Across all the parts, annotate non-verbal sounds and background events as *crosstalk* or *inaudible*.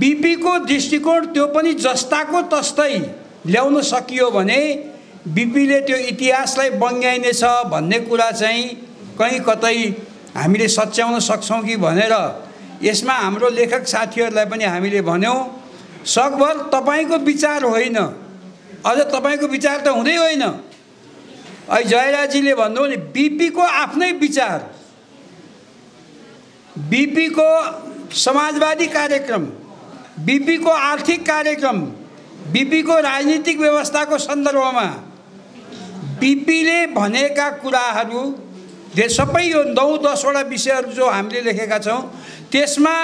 बिपीको दृष्टिकोण त्यो पनि जस्ताको तस्तै ल्याउन सकियो भने बिपीले त्यो इतिहासलाई बङ्ग्याइनेछ भन्ने कुरा चाहिँ कहीँ कतै हामीले सच्याउन सक्छौँ कि भनेर यसमा हाम्रो लेखक साथीहरूलाई पनि हामीले भन्यौँ। सकभर तपाईँको विचार होइन। अझ तपाईँको विचार त हुँदै होइन। अहिले जयराजीले भन्नुभयो नि बिपीको आफ्नै विचार। बिपीको समाजवादी कार्यक्रम। बिपीको आर्थिक कार्यक्रम बिपीको राजनीतिक व्यवस्थाको सन्दर्भमा बिपीले भनेका कुराहरू सबै यो नौ दसवटा विषयहरू जो हामीले लेखेका छौँ त्यसमा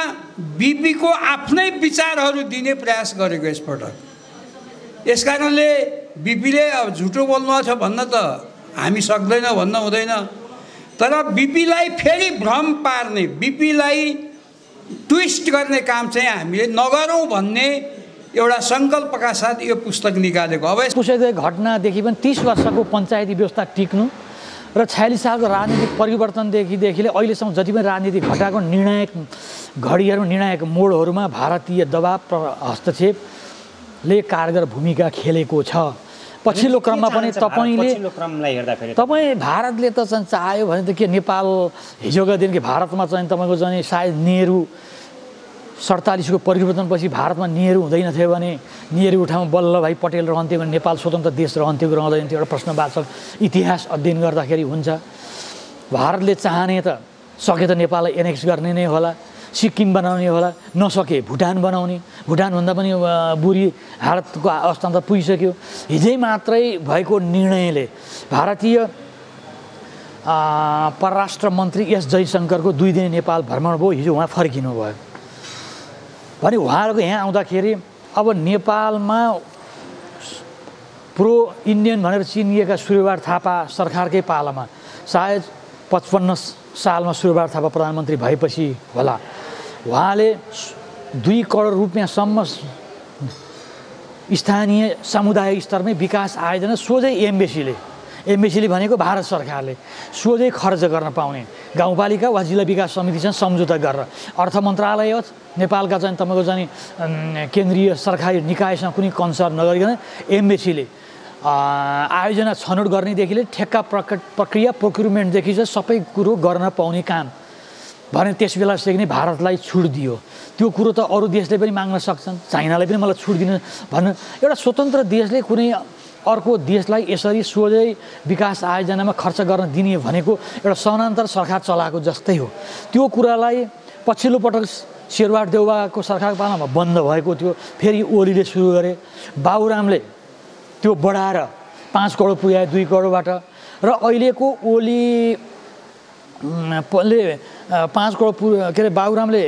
बिपीको आफ्नै विचारहरू दिने प्रयास गरेको यसपटक। यस कारणले बिपीले अब झुटो बोल्नु छ भन्न त हामी सक्दैन भन्न हुँदैन तर बिपीलाई फेरि भ्रम पार्ने बिपीलाई ट्विस्ट गर्ने काम चाहिँ हामीले नगरौँ भन्ने एउटा सङ्कल्पका साथ यो पुस्तक निकालेको। अब पुस्तक घटनादेखि पनि तिस वर्षको पञ्चायती व्यवस्था टिक्नु र छयालिस सालको राजनीतिक परिवर्तनदेखिदेखिले अहिलेसम्म जति पनि राजनीति घटाएको निर्णायक घडीहरू निर्णायक मोडहरूमा भारतीय दबाब हस्तक्षेपले कारगर भूमिका खेलेको छ। पछिल्लो क्रममा पनि तपाईँले तपाईँ भारतले त चाहिँ चाह्यो भने त के नेपाल हिजोका दिन कि भारतमा चाहिँ तपाईँको चाहिँ सायद नेहरू सडतालिसको परिवर्तनपछि भारतमा नेहरू हुँदैन थियो भने नेहरू ठाउँमा वल्लभभाइ पटेल रहन्थ्यो भने नेपाल स्वतन्त्र देश रहन्थ्यो रहँदैन थियो एउटा प्रश्नवाचक इतिहास अध्ययन गर्दाखेरि हुन्छ। भारतले चाहने त सके त नेपाललाई एनेक्स गर्ने नै होला। सिक्किम बनाउने होला नसके भुटान बनाउने। भुटानभन्दा पनि बुढी हालतको अवस्था त पुगिसक्यो। हिजै मात्रै भएको निर्णयले भारतीय परराष्ट्र मन्त्री एस जयशङ्करको दुई दिन नेपाल भ्रमण भयो हिजो उहाँ फर्किनु भयो। भने उहाँहरूको यहाँ आउँदाखेरि अब नेपालमा प्रो इन्डियन भनेर चिनिएका सूर्यबार थापा सरकारकै पालामा सायद पचपन्न सालमा सूर्यबार थापा प्रधानमन्त्री भएपछि होला। उहाँले दुई करोड रुपियाँसम्म स्थानीय समुदाय स्तरमै विकास आयोजना सोझै एमबेसीले एमबेसीले भनेको भारत सरकारले सोझै खर्च गर्न पाउने गाउँपालिका वा जिल्ला विकास समितिसँग सम्झौता गरेर। अर्थ मन्त्रालय होस् नेपालका चाहिँ तपाईँको चाहिँ केन्द्रीय सरकारी निकायसँग कुनै कन्सर्न नगरिकन एमबेसीले आयोजना छनौट गर्नेदेखिले ठेक्का प्रक प्रक्रिया प्रोक्युरमेन्टदेखि चाहिँ सबै कुरो गर्न पाउने काम भने त्यस बेलादेखि नै भारतलाई छुट दियो। त्यो कुरो त अरू देशले पनि माग्न सक्छन् चाइनालाई पनि मलाई छुट दिनु भन्नु। एउटा स्वतन्त्र देशले कुनै अर्को देशलाई यसरी सोझै विकास आयोजनामा खर्च गर्न दिने भनेको एउटा समानान्तर सरकार चलाएको जस्तै हो। त्यो कुरालाई पछिल्लो पटक शेरबहादुर देउबाको सरकारको पालामा बन्द भएको थियो फेरि ओलीले सुरु गरे। बाबुरामले त्यो बढाएर पाँच करोड पुर्याए दुई करोडबाट। र अहिलेको ओली ले पाँच करोड पु के अरे बाबुरामले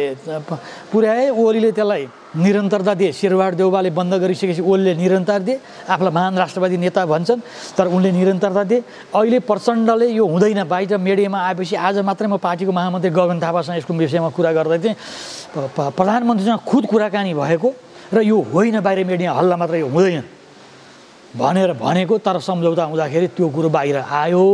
पुर्याए ओलीले त्यसलाई निरन्तरता दिए। शेरबहादुर देउबाले बन्द गरिसकेपछि ओलीले निरन्तर दिए। आफूलाई महान राष्ट्रवादी नेता भन्छन् तर उनले निरन्तरता दिए। अहिले प्रचण्डले यो हुँदैन। बाहिर मिडियामा आएपछि आज मात्रै म पार्टीको महामन्त्री गगन थापासँग यसको विषयमा कुरा गर्दै थिएँ। प्रधानमन्त्रीसँग खुद कुराकानी भएको र यो होइन बाहिर मिडिया हल्ला मात्र यो हुँदैन। भनेर भनेको तर सम्झौता हुँदाखेरि त्यो कुरो बाहिर आयो।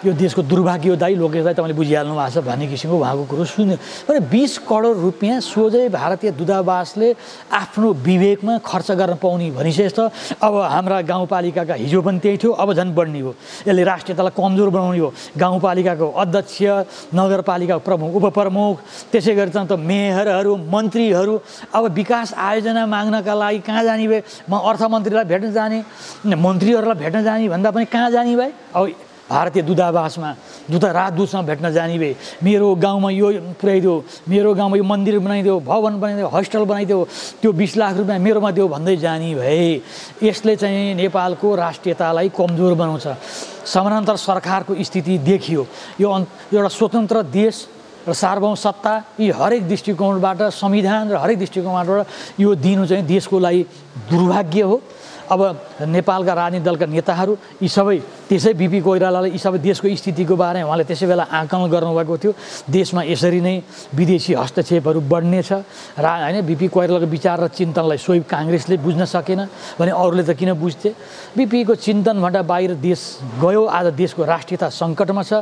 यो देशको दुर्भाग्य दाई लोकेशलाई तपाईँले बुझिहाल्नु भएको छ भन्ने किसिमको उहाँको कुरो सुन्यो। तर बिस करोड रुपियाँ सोझै भारतीय दूतावासले आफ्नो विवेकमा खर्च गर्न पाउने भनिसकेछ। त अब हाम्रा गाउँपालिकाका हिजो पनि त्यही थियो अब झन् बढ्ने हो। यसले राष्ट्रियतालाई कमजोर बनाउने हो। गाउँपालिकाको अध्यक्ष नगरपालिकाको प्रमुख उपप्रमुख त्यसै गरी त मेयरहरू मन्त्रीहरू अब विकास आयोजना माग्नका लागि कहाँ जाने भए? म अर्थमन्त्रीलाई भेट्न जाने मन्त्रीहरूलाई भेट्न जाने भन्दा पनि कहाँ जाने भए? अब भारतीय दूतावासमा दूत राजदूतसँग भेट्न जाने भए मेरो गाउँमा यो पुर्याइदियो मेरो गाउँमा यो मन्दिर बनाइदियो भवन बनाइदियो होस्टल बनाइदियो त्यो बिस लाख रुपियाँ मेरोमा दियो भन्दै जाने भए यसले चाहिँ नेपालको राष्ट्रियतालाई कमजोर बनाउँछ। समानान्तर सरकारको स्थिति देखियो। यो एउटा स्वतन्त्र देश र सार्वभौम सत्ता यी हरेक दृष्टिकोणबाट संविधान र हरेक दृष्टिकोणबाट यो दिनु चाहिँ देशको लागि दुर्भाग्य हो। अब नेपालका राजनीतिक दलका नेताहरू यी सबै त्यसै बिपी कोइरालाले यी सबै देशको स्थितिको बारेमा उहाँले त्यसै बेला आकलन गर्नुभएको थियो। देशमा यसरी नै विदेशी हस्तक्षेपहरू बढ्नेछ। र होइन बिपी कोइरालाको विचार र चिन्तनलाई सोही काङ्ग्रेसले बुझ्न सकेन भने अरूले त किन बुझ्थे? बिपीको चिन्तनबाट बाहिर देश गयो आज देशको राष्ट्रियता सङ्कटमा छ।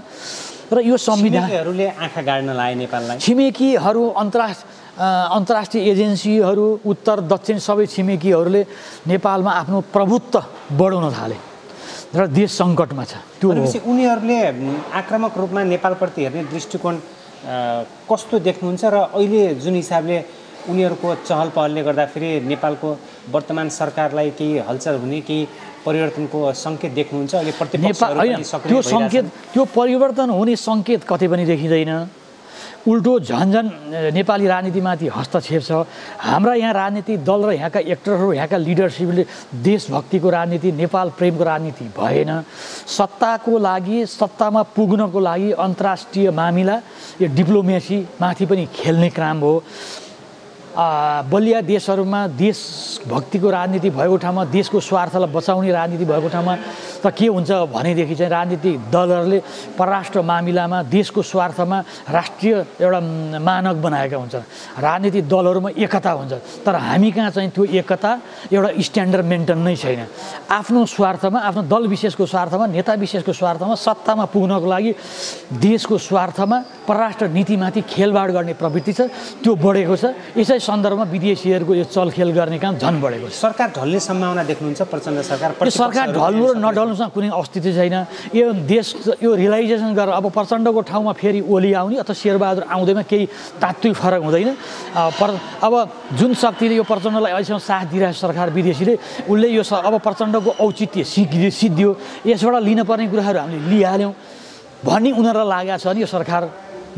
र यो संविधानहरूले आँखा गाड्न लाए नेपाललाई। छिमेकीहरू अन्तर्राष्ट्रिय अन्तर्राष्ट्रिय एजेन्सीहरू उत्तर दक्षिण सबै छिमेकीहरूले नेपालमा आफ्नो प्रभुत्व बढाउन थाले र देश सङ्कटमा छ। त्यो उनीहरूले आक्रामक रूपमा नेपालप्रति हेर्ने दृष्टिकोण कस्तो देख्नुहुन्छ र अहिले जुन हिसाबले उनीहरूको चहल पहलले गर्दाखेरि नेपालको वर्तमान सरकारलाई केही हलचल हुने केही परिवर्तनको सङ्केत देख्नुहुन्छ? अहिले नेपाल त्यो सङ्केत त्यो परिवर्तन हुने सङ्केत कतै पनि देखिँदैन। उल्टो झन् झन् नेपाली राजनीतिमाथि हस्तक्षेप छ। हाम्रा यहाँ राजनीतिक दल र यहाँका एक्टरहरू यहाँका लिडरसिपले देशभक्तिको राजनीति नेपाल प्रेमको राजनीति भएन। सत्ताको लागि सत्तामा पुग्नको लागि अन्तर्राष्ट्रिय मामिला यो डिप्लोमेसीमाथि पनि खेल्ने काम हो। बलिया देशहरूमा देशभक्तिको राजनीति भएको ठाउँमा देशको स्वार्थलाई बचाउने राजनीति भएको ठाउँमा त के हुन्छ भनेदेखि चाहिँ राजनीतिक दलहरूले परराष्ट्र मामिलामा देशको स्वार्थमा राष्ट्रिय एउटा मानक बनाएका हुन्छन्। राजनीतिक दलहरूमा एकता हुन्छ। तर हामी कहाँ चाहिँ त्यो एकता एउटा स्ट्यान्डर्ड मेन्टेन नै छैन। आफ्नो स्वार्थमा आफ्नो दल विशेषको स्वार्थमा नेता विशेषको स्वार्थमा सत्तामा पुग्नको लागि देशको स्वार्थमा परराष्ट्र नीतिमाथि खेलबाड गर्ने प्रवृत्ति छ। त्यो बढेको छ। यसै सन्दर्भमा विदेशीहरूको यो चलखेल गर्ने काम झन् बढेको छ। सरकार ढल्ने सम्भावना देख्नुहुन्छ प्रचण्ड सरकार सरकार ढल्नु र नढल्नुसँग कुनै अस्तित्व छैन। यो देश यो रियलाइजेसन गरेर अब प्रचण्डको ठाउँमा फेरि ओली आउने अथवा शेरबहादुर आउँदैमा केही तात्विक फरक हुँदैन। पर अब जुन शक्तिले यो प्रचण्डलाई अहिलेसम्म साथ दिइरहेको सरकार विदेशीले उसले यो अब प्रचण्डको औचित्य सिद्धियो सिद्धियो। यसबाट लिनुपर्ने कुराहरू हामीले लिइहाल्यौँ। भन्ने उनीहरूलाई लागेको छ भने यो सरकार।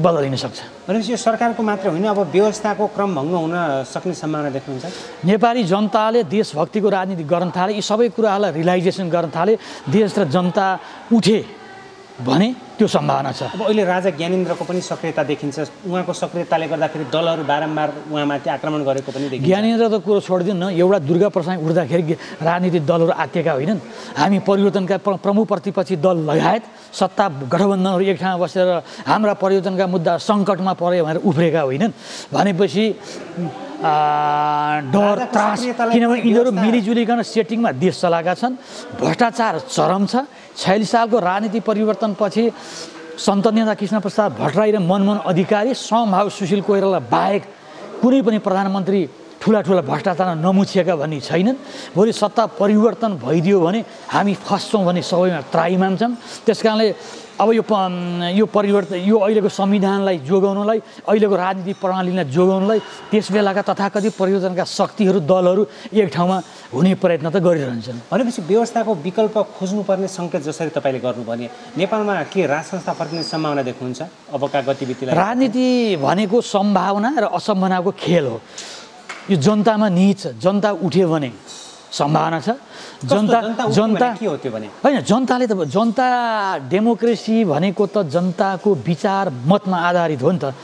बदलिन सक्छ। भनेपछि यो सरकारको मात्र होइन अब व्यवस्थाको क्रम भङ्ग हुन सक्ने सम्भावना देख्नुहुन्छ नेपाली जनताले देशभक्तिको राजनीति गर्न थाले यी सबै कुराहरूलाई रियलाइजेसन गर्न थाले देश र जनता उठे। भने त्यो सम्भावना छ। अब अहिले राजा ज्ञानेन्द्रको पनि सक्रियता देखिन्छ। उहाँको सक्रियताले गर्दाखेरि दलहरू बारम्बार उहाँमाथि आक्रमण गरेको पनि देखिन्छ। ज्ञानेन्द्र त कुरो छोडिदिनु न एउटा दुर्गा प्रसाद उठ्दाखेरि राजनीतिक दलहरू आत्तिएका होइनन्। हामी परिवर्तनका प्रमुख प्रतिपक्षी दल लगायत सत्ता गठबन्धनहरू एक ठाउँमा बसेर हाम्रा परिवर्तनका मुद्दा सङ्कटमा पऱ्यो भनेर उफ्रेका होइनन्। भनेपछि डर त्रास किनभने यिनीहरू मिलिजुलिकन सेटिङमा देश चलाएका छन्। भ्रष्टाचार चरम छ। छयालिस सालको राजनीति परिवर्तनपछि सन्त नेता कृष्ण प्रसाद भट्टराई र मनमोहन अधिकारी समभाव सुशील कोइराला बाहेक कुनै पनि प्रधानमन्त्री ठुला ठुला भ्रष्टाचार नमुछिएका भन्ने छैनन्। भोलि सत्ता परिवर्तन भइदियो भने हामी फस्छौँ भने सबैमा त्राई मान्छन्। त्यस कारणले अब यो यो परिवर्तन यो अहिलेको संविधानलाई जोगाउनलाई अहिलेको राजनीतिक प्रणालीलाई जोगाउनलाई त्यस बेलाका तथाकथित परिवर्तनका शक्तिहरू दलहरू एक ठाउँमा हुने प्रयत्न त गरिरहन्छन्। भनेपछि व्यवस्थाको विकल्प खोज्नुपर्ने सङ्केत जसरी तपाईँले गर्नु भने नेपालमा के राज संस्था फर्किने सम्भावना देख्नुहुन्छ? अबका गतिविधिलाई राजनीति भनेको सम्भावना र असम्भावनाको खेल हो। यो जनतामा निहित छ। जनता उठ्यो भने सम्भावना छ। जनता जनता के हो त्यो भने? होइन जनताले त जनता डेमोक्रेसी भनेको त जनताको विचार मतमा आधारित हो नि त।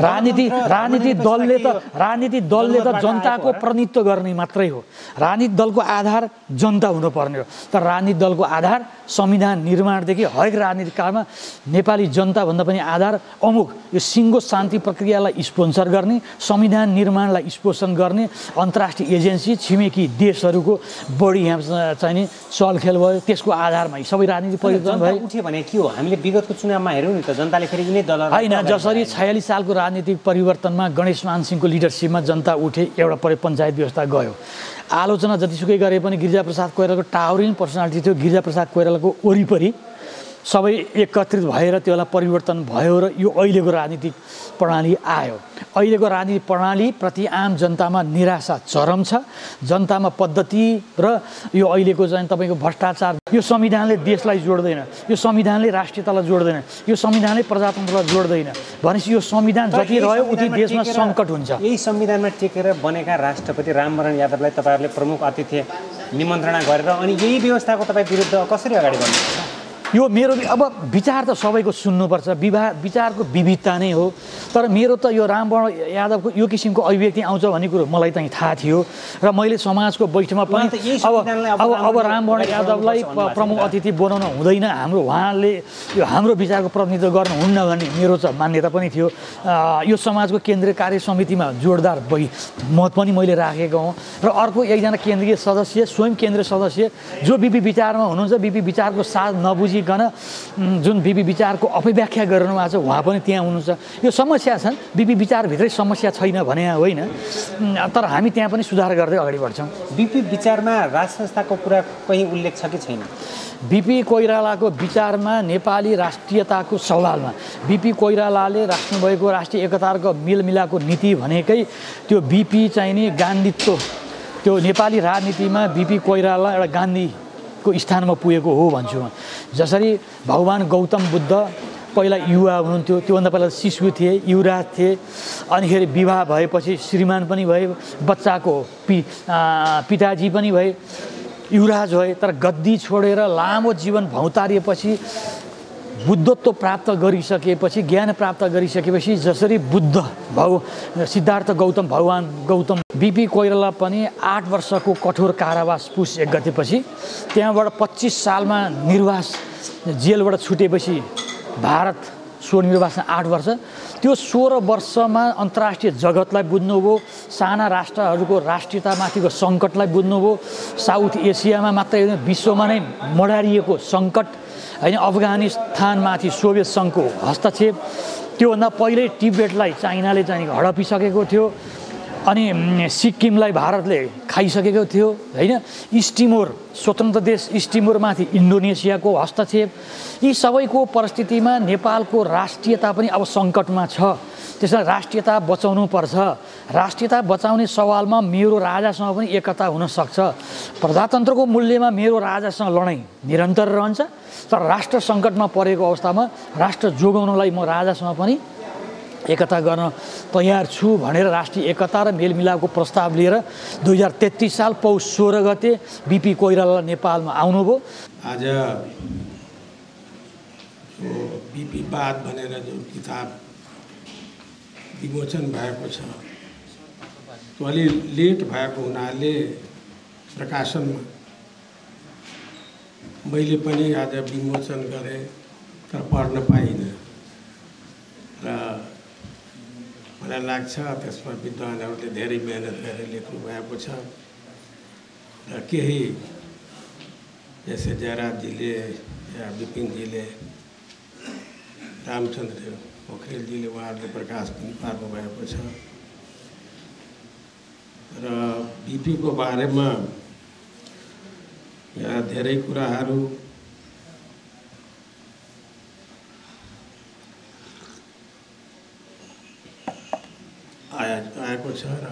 राजनीति राजनीति दलले त राजनीतिक दलले त जनताको प्रतिनिधित्व गर्ने मात्रै हो। राजनीतिक दलको आधार जनता हुनुपर्ने हो। तर राजनीतिक दलको आधार संविधान निर्माणदेखि हरेक राजनीतिक कालमा नेपाली जनताभन्दा पनि आधार अमुक। यो सिङ्गो शान्ति प्रक्रियालाई स्पोन्सर गर्ने संविधान निर्माणलाई स्पोन्सर गर्ने अन्तर्राष्ट्रिय एजेन्सी छिमेकी देशहरूको बढी यहाँ चाहिँ नि चलखेल भयो त्यसको आधारमा सबै राजनीति परिवर्तन भयो। उठ्यो भने के हो? हामीले विगतको चुनावमा हेऱ्यौँ नि त जनताले फेरि यिनै दल होइन जसरी छयालिस सालको राजनीतिक परिवर्तनमा गणेश मान सिंहको लिडरसिपमा जनता उठे एउटा परे पञ्चायत व्यवस्था गयो। आलोचना जतिसुकै गरे पनि गिरिजाप्रसाद कोइरालाको टावरिङ पर्सनालिटी थियो। गिरिजाप्रसाद कोइरालाको वरिपरि सबै एकत्रित भएर त्यसलाई परिवर्तन भयो र यो अहिलेको राजनीतिक प्रणाली आयो। अहिलेको राजनीतिक प्रणालीप्रति आम जनतामा निराशा चरम छ। जनतामा पद्धति र यो अहिलेको चाहिँ तपाईँको भ्रष्टाचार यो संविधानले देशलाई जोड्दैन यो संविधानले राष्ट्रियतालाई जोड्दैन यो संविधानले प्रजातन्त्रलाई जोड्दैन भनेपछि यो संविधान जति रह्यो उति देशमा सङ्कट हुन्छ। यही संविधानमा टेकेर बनेका राष्ट्रपति रामवरण यादवलाई तपाईँहरूले प्रमुख अतिथि निमन्त्रणा गरेर अनि यही व्यवस्थाको तपाईँ विरुद्ध कसरी अगाडि बढ्नुहुन्छ? यो मेरो अब विचार त सबैको सुन्नुपर्छ विवाह विचारको विविधता नै हो। तर मेरो त यो रामवर्ण यादवको यो किसिमको अभिव्यक्ति आउँछ भन्ने कुरो मलाई चाहिँ थाहा थियो। र मैले समाजको बैठकमा पनि अब अब अब रामवर्ण यादवलाई प्रमुख अतिथि बनाउन हुँदैन। हाम्रो उहाँले यो हाम्रो विचारको प्रतिनिधित्व गर्नुहुन्न भन्ने मेरो चाहिँ मान्यता पनि थियो। यो समाजको केन्द्रीय कार्य समितिमा जोडदार बै मत पनि मैले राखेको हुँ। र अर्को एकजना केन्द्रीय सदस्य स्वयं केन्द्रीय सदस्य जो बिपी विचारमा हुनुहुन्छ बिपी विचारको साथ नबुझिकन उम्, जुन बिपी विचारको अपव्याख्या गरिरहनु भएको छ उहाँ पनि त्यहाँ हुनुहुन्छ। यो समस्या छन् बिपी विचारभित्रै समस्या छैन भने होइन। तर हामी त्यहाँ पनि सुधार गर्दै अगाडि बढ्छौँ। बिपी विचारमा राज संस्थाको कुरा कहीँ उल्लेख छ कि छैन? बिपी कोइरालाको विचारमा नेपाली राष्ट्रियताको सवालमा। बिपी कोइरालाले राख्नुभएको राष्ट्रिय एकताको मिलमिलाको नीति भनेकै त्यो बिपी चाहिँ नि गान्धीत्व। त्यो नेपाली राजनीतिमा बिपी कोइराला एउटा गान्धीको स्थानमा पुगेको हो भन्छु म। जसरी भगवान् गौतम बुद्ध पहिला युवा हुनुहुन्थ्यो त्योभन्दा पहिला शिशु थिए युवराज थिए अनिखेरि विवाह भएपछि श्रीमान पनि भए बच्चाको पि पिताजी पनि भए युवराज भए तर गद्दी छोडेर लामो जीवन भौतारिएपछि बुद्धत्व प्राप्त गरिसकेपछि ज्ञान प्राप्त गरिसकेपछि जसरी बुद्ध भौ सिद्धार्थ गौतम भगवान् गौतम बिपी कोइराला पनि आठ वर्षको कठोर कारावास पुस एक गतेपछि त्यहाँबाट पच्चिस सालमा निर्वास जेलबाट छुटेपछि भारत स्वनिर्वासन आठ वर्ष। त्यो सोह्र वर्षमा अन्तर्राष्ट्रिय जगतलाई बुझ्नुभयो साना राष्ट्रहरूको राष्ट्रियतामाथिको सङ्कटलाई बुझ्नुभयो साउथ एसियामा मात्रै विश्वमा नै मडारिएको सङ्कट होइन अफगानिस्तानमाथि सोभियत सङ्घको हस्तक्षेप त्योभन्दा पहिल्यै टिबेटलाई चाइनाले चाहिँ हडपिसकेको थियो अनि सिक्किमलाई भारतले खाइसकेको थियो होइन। इस्टिमोर स्वतन्त्र देश इस्टिमोरमाथि इन्डोनेसियाको हस्तक्षेप। यी सबैको परिस्थितिमा नेपालको राष्ट्रियता पनि अब सङ्कटमा छ। त्यसलाई राष्ट्रियता बचाउनु पर्छ। राष्ट्रियता बचाउने सवालमा मेरो राजासँग पनि एकता हुनसक्छ प्रजातन्त्रको मूल्यमा मेरो राजासँग लडाइँ निरन्तर रहन्छ। तर राष्ट्र सङ्कटमा परेको अवस्थामा राष्ट्र जोगाउनलाई म राजासँग पनि एकता गर्न तयार छु भनेर राष्ट्रिय एकता र मेलमिलापको प्रस्ताव लिएर दुई हजार तेत्तिस साल पौष सोह्र गते बिपी कोइराला नेपालमा आउनुभयो। आज यो बिपीवाद भनेर जुन किताब विमोचन भएको छ। अलि लेट भएको हुनाले प्रकाशनमा मैले पनि आज विमोचन गरेँ तर पढ्न पाइनँ। र मलाई लाग्छ त्यसमा विद्वानहरूले धेरै मिहिनेत गरेर लेख्नु भएको छ। र केही जैसे जयराजजीले या विपिनजीले रामचन्द्र पोखरेलजीले उहाँहरूले प्रकाश पनि पार्नुभएको छ र बिपीको बारेमा यहाँ धेरै कुराहरू आया आएको छ र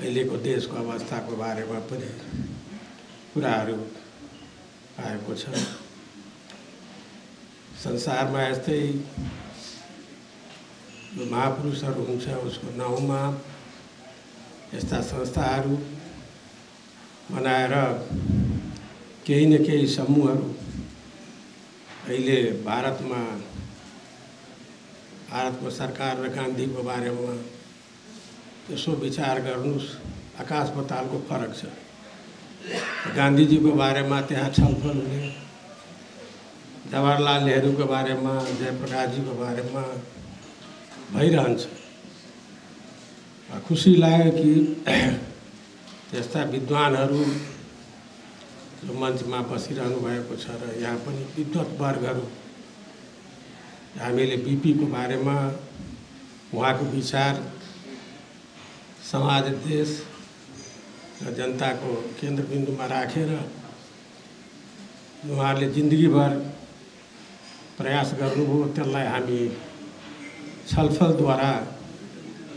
अहिलेको देशको अवस्थाको बारेमा पनि कुराहरू आएको छ संसारमा यस्तै महापुरुषहरू हुन्छ उसको नाउँमा यस्ता संस्थाहरू बनाएर केही न केही समूहहरू अहिले भारतमा भारतको सरकार र गान्धीको बारेमा यसो विचार गर्नुहोस् आकाश पातालको फरक छ। गान्धीजीको बारेमा त्यहाँ छलफल हुने जवाहरलाल नेहरूको बारेमा जयप्रकाशजीको बारेमा भइरहन्छ। खुसी लाग्यो कि *clears throat* यस्ता विद्वानहरू जो मञ्चमा बसिरहनु भएको छ र यहाँ पनि विद्वत वर्गहरू हामीले बिपीको बारेमा उहाँको विचार समाज देश र जनताको केन्द्रबिन्दुमा राखेर उहाँहरूले जिन्दगीभर प्रयास गर्नुभयो त्यसलाई हामी छलफलद्वारा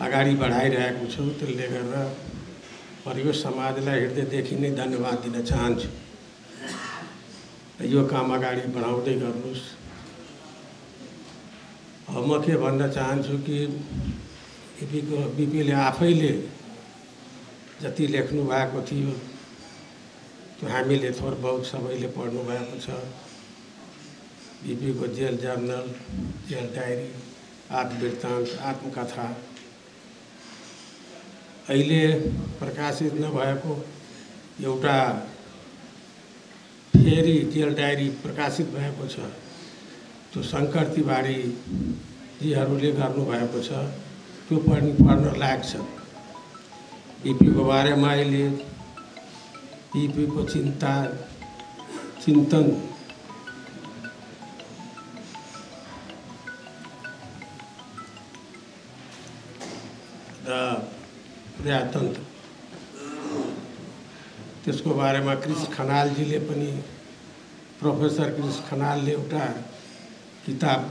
अगाडि बढाइरहेको छौँ त्यसले गर्दा यो समाजलाई हृदयदेखि नै धन्यवाद दिन चाहन्छु। यो काम अगाडि बढाउँदै गर्नुहोस्। म के भन्न चाहन्छु कि बिपीको बिपीले आफैले जति लेख्नु भएको थियो त्यो हामीले थोर बहुत सबैले पढ्नु भएको छ। बिपीको जेल जर्नल जेल डायरी। आत्मवृत्तान्त आत्मकथा। अहिले प्रकाशित नभएको एउटा फेरि जेल डायरी प्रकाशित भएको छ त्यो शङ्कर तिवारीजीहरूले गर्नुभएको छ त्यो पढ्नु पढ्न लायक छ बिपीको बारेमा अहिले बिपीको चिन्ता चिन्तन प्रजातन्त्र त्यसको बारेमा कृष खनालजीले पनि प्रोफेसर कृष खनालले एउटा किताब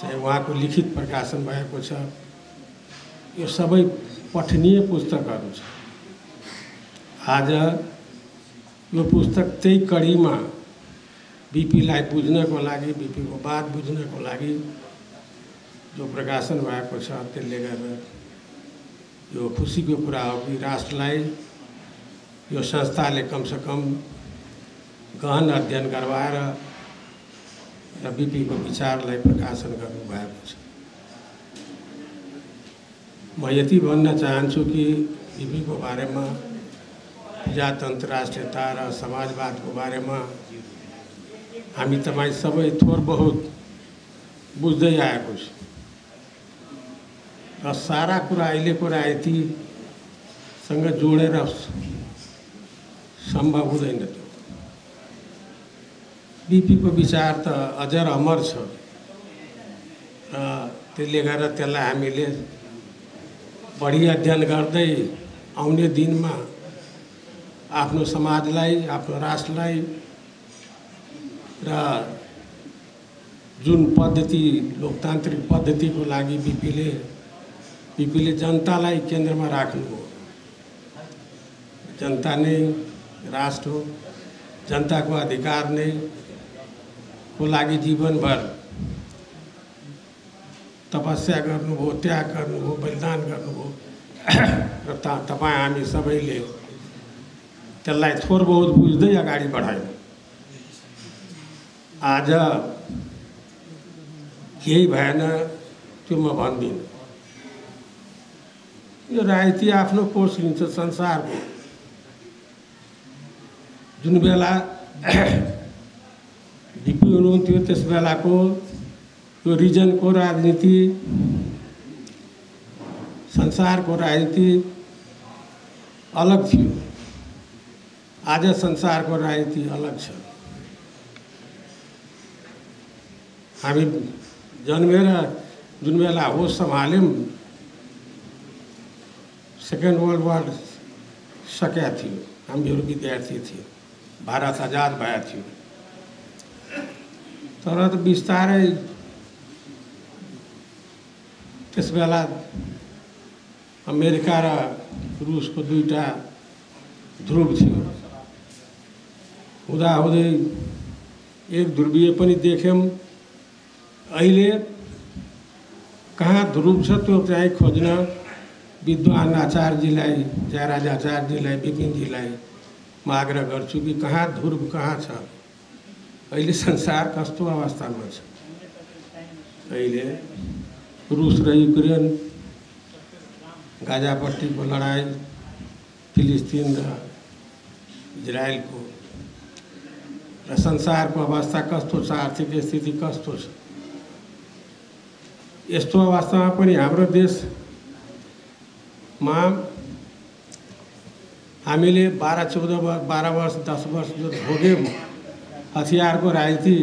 चाहिँ उहाँको लिखित प्रकाशन भएको छ। यो सबै पठनीय पुस्तकहरू छ। आज यो पुस्तक त्यही कडीमा बिपीलाई बुझ्नको लागि बिपीको बात बुझ्नको लागि जो प्रकाशन भएको छ त्यसले गर्दा यो खुसीको कुरा हो कि राष्ट्रलाई यो संस्थाले कमसेकम गहन अध्ययन गराएर र बिपीको विचारलाई प्रकाशन गर्नुभएको छ। म यति भन्न चाहन्छु कि बिपीको बारेमा प्रजातन्त्र राष्ट्रियता र समाजवादको बारेमा हामी तपाईँ सबै थोर बहुत बुझ्दै आएको छु। र सारा कुरा अहिलेको राजनीतिसँग जोडेर सम्भव हुँदैन त्यो। बिपीको विचार त अझर अमर छ। र त्यसले गर्दा त्यसलाई हामीले बढी अध्ययन गर्दै आउने दिनमा आफ्नो समाजलाई आफ्नो राष्ट्रलाई र जुन पद्धति लोकतान्त्रिक पद्धतिको लागि बिपीले बिपीले जनतालाई केन्द्रमा राख्नु हो जनता नै राष्ट्र हो। जनताको अधिकार नै को लागि जीवनभर तपस्या गर्नुभयो त्याग गर्नुभयो बलिदान गर्नुभयो र त त्यसलाई थोर बहुत बुझ्दै अगाडि बढायौँ। आज केही भएन त्यो म भन्दिनँ। यो राजनीति आफ्नो कोर्स लिन्छ संसारको। जुन बेला *clears throat* ढिपी हुनुहुन्थ्यो, त्यस बेलाको यो रिजनको राजनीति, संसारको राजनीति अलग थियो। आज संसारको राजनीति अलग छ। हामी जन्मेर जुन बेला होस सम्हाल्यौँ सेकेन्ड वर्ल्ड वार सकेका थियो हामीहरू विद्यार्थी थियो भारत आज़ाद भएको थियो तर त बिस्तारै त्यस बेला अमेरिका र रुसको दुईवटा ध्रुव थियो हुँदाहुँदै एक ध्रुवीय पनि देख्यौँ अहिले कहाँ ध्रुव छ त्यो चाहिँ खोज्न? विद्वान आचार्यजीलाई जयराज आचार्यजीलाई विपिनजीलाई म आग्रह गर्छु कि कहाँ ध्रुव कहाँ छ? अहिले संसार कस्तो अवस्थामा छ? अहिले रुस र युक्रेन गाजापट्टिको लडाइँ फिलिस्तिन र इजरायलको र संसारको अवस्था कस्तो छ? आर्थिक स्थिति कस्तो छ? यस्तो अवस्थामा पनि हाम्रो देशमा हामीले बाह्र चौध वर्ष बाह्र वर्ष दस वर्ष जो भोग्यौँ हतियारको राजनीति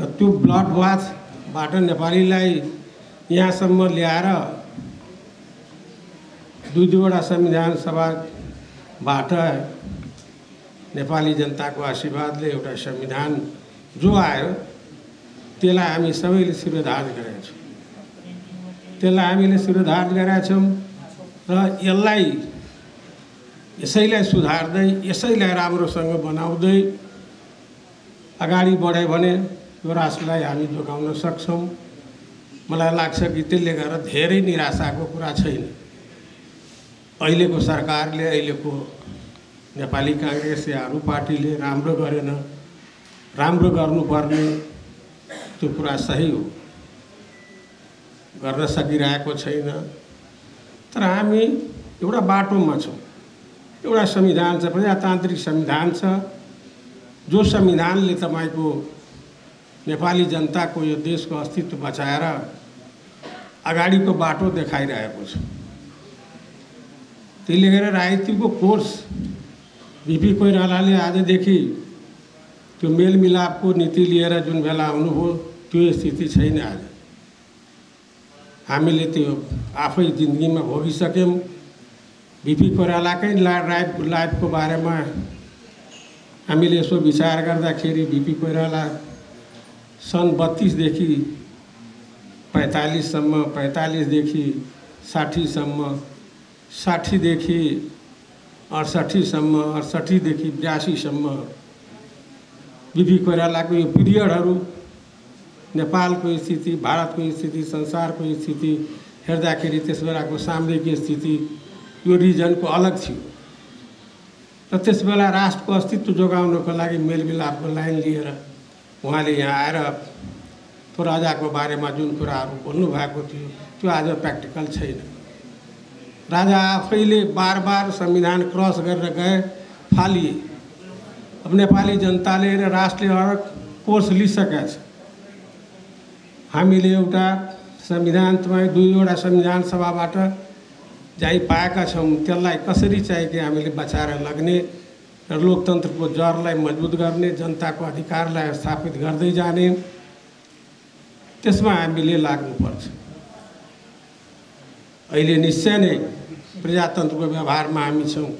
र त्यो ब्लड बाथबाट नेपालीलाई यहाँसम्म ल्याएर दुई दुईवटा संविधान सभाबाट नेपाली जनताको आशीर्वादले एउटा संविधान जो आयो त्यसलाई हामी सबैले शिरोधार्ज गरेका छौँ। त्यसलाई हामीले शिरोधार्ज गरेका छौँ र यसलाई यसैलाई सुधार्दै यसैलाई राम्रोसँग बनाउँदै अगाडि बढ्यो भने यो राष्ट्रलाई हामी जोगाउन सक्छौँ। मलाई लाग्छ कि त्यसले गर्दा धेरै निराशाको कुरा छैन। अहिलेको सरकारले अहिलेको नेपाली काङ्ग्रेस या अरू पार्टीले राम्रो गरेन राम्रो गर्नुपर्ने त्यो कुरा सही हो। गर्न सकिरहेको छैन। तर हामी एउटा बाटोमा छौँ। एउटा संविधान छ प्रजातान्त्रिक संविधान छ। जो संविधानले तपाईँको नेपाली जनताको यो देशको अस्तित्व बचाएर अगाडिको बाटो देखाइरहेको छ। त्यसले गर्दा राजनीतिको कोर्स बिपी कोइरालाले आजदेखि त्यो मेलमिलापको नीति लिएर जुन बेला आउनुभयो त्यो स्थिति छैन आज। हामीले त्यो आफै जिन्दगीमा भोगिसक्यौँ। बिपी कोइरालाकै ला लाइफ लाइफको बारेमा हामीले यसो विचार गर्दाखेरि बिपी कोइराला सन् बत्तिसदेखि पैँतालिससम्म पैँतालिसदेखि साठीसम्म साठीदेखि अडसट्ठीसम्म अडसट्ठीदेखि ब्यासीसम्म। बिपी कोइरालाको यो पिरियडहरू नेपालको स्थिति, भारतको स्थिति, संसारको स्थिति हेर्दाखेरि त्यस बेलाको सामरिक स्थिति, यो रिजनको अलग थियो। र त्यस बेला राष्ट्रको अस्तित्व जोगाउनको लागि मेलमिलापको लाइन लिएर उहाँले यहाँ आएर त्यो राजाको बारेमा जुन कुराहरू बोल्नुभएको थियो, त्यो आज प्र्याक्टिकल छैन। राजा आफैले बार बार संविधान क्रस गरेर गए, फालिए। अब नेपाली जनताले र राष्ट्रले अलग कोर्स लिइसकेका छ हामीले एउटा संविधान तपाईँ दुईवटा संविधान सभाबाट जाइ पाएका छौँ त्यसलाई कसरी चाहिँ कि हामीले बचाएर लग्ने र लोकतन्त्रको जरलाई मजबुत गर्ने जनताको अधिकारलाई स्थापित गर्दै जाने त्यसमा हामीले लाग्नुपर्छ। अहिले निश्चय नै प्रजातन्त्रको व्यवहारमा हामी छौँ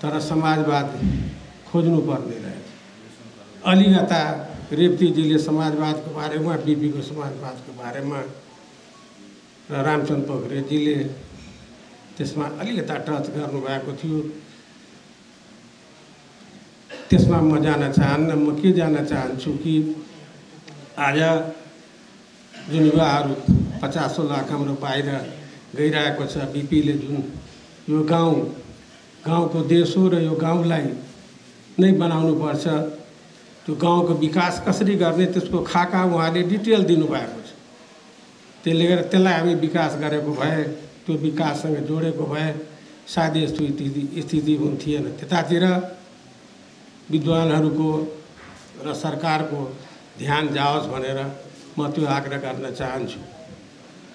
तर समाजवाद खोज्नुपर्ने रहेछ। अलिकता रेवतीजीले समाजवादको बारेमा बिपीको समाजवादको बारेमा र रामचन्द्र पोखरेजीले त्यसमा अलिकता टच गर्नुभएको थियो। त्यसमा म जान चाहन्न म के जान चाहन्छु कि आज जुन युवाहरू पचासौँ लाख हाम्रो बाहिर गइरहेको छ बिपीले जुन यो गाउँ गाउँको देश हो र यो गाउँलाई नै बनाउनुपर्छ। त्यो गाउँको विकास कसरी गर्ने त्यसको खाका उहाँले डिटेल दिनुभएको छ। त्यसले गर्दा त्यसलाई हामी विकास गरेको भए त्यो विकाससँग जोडेको भए सायद यस्तो स्थिति स्थिति हुन्थेन। त्यतातिर विद्वानहरूको र सरकारको ध्यान जाओस् भनेर म त्यो आग्रह गर्न चाहन्छु।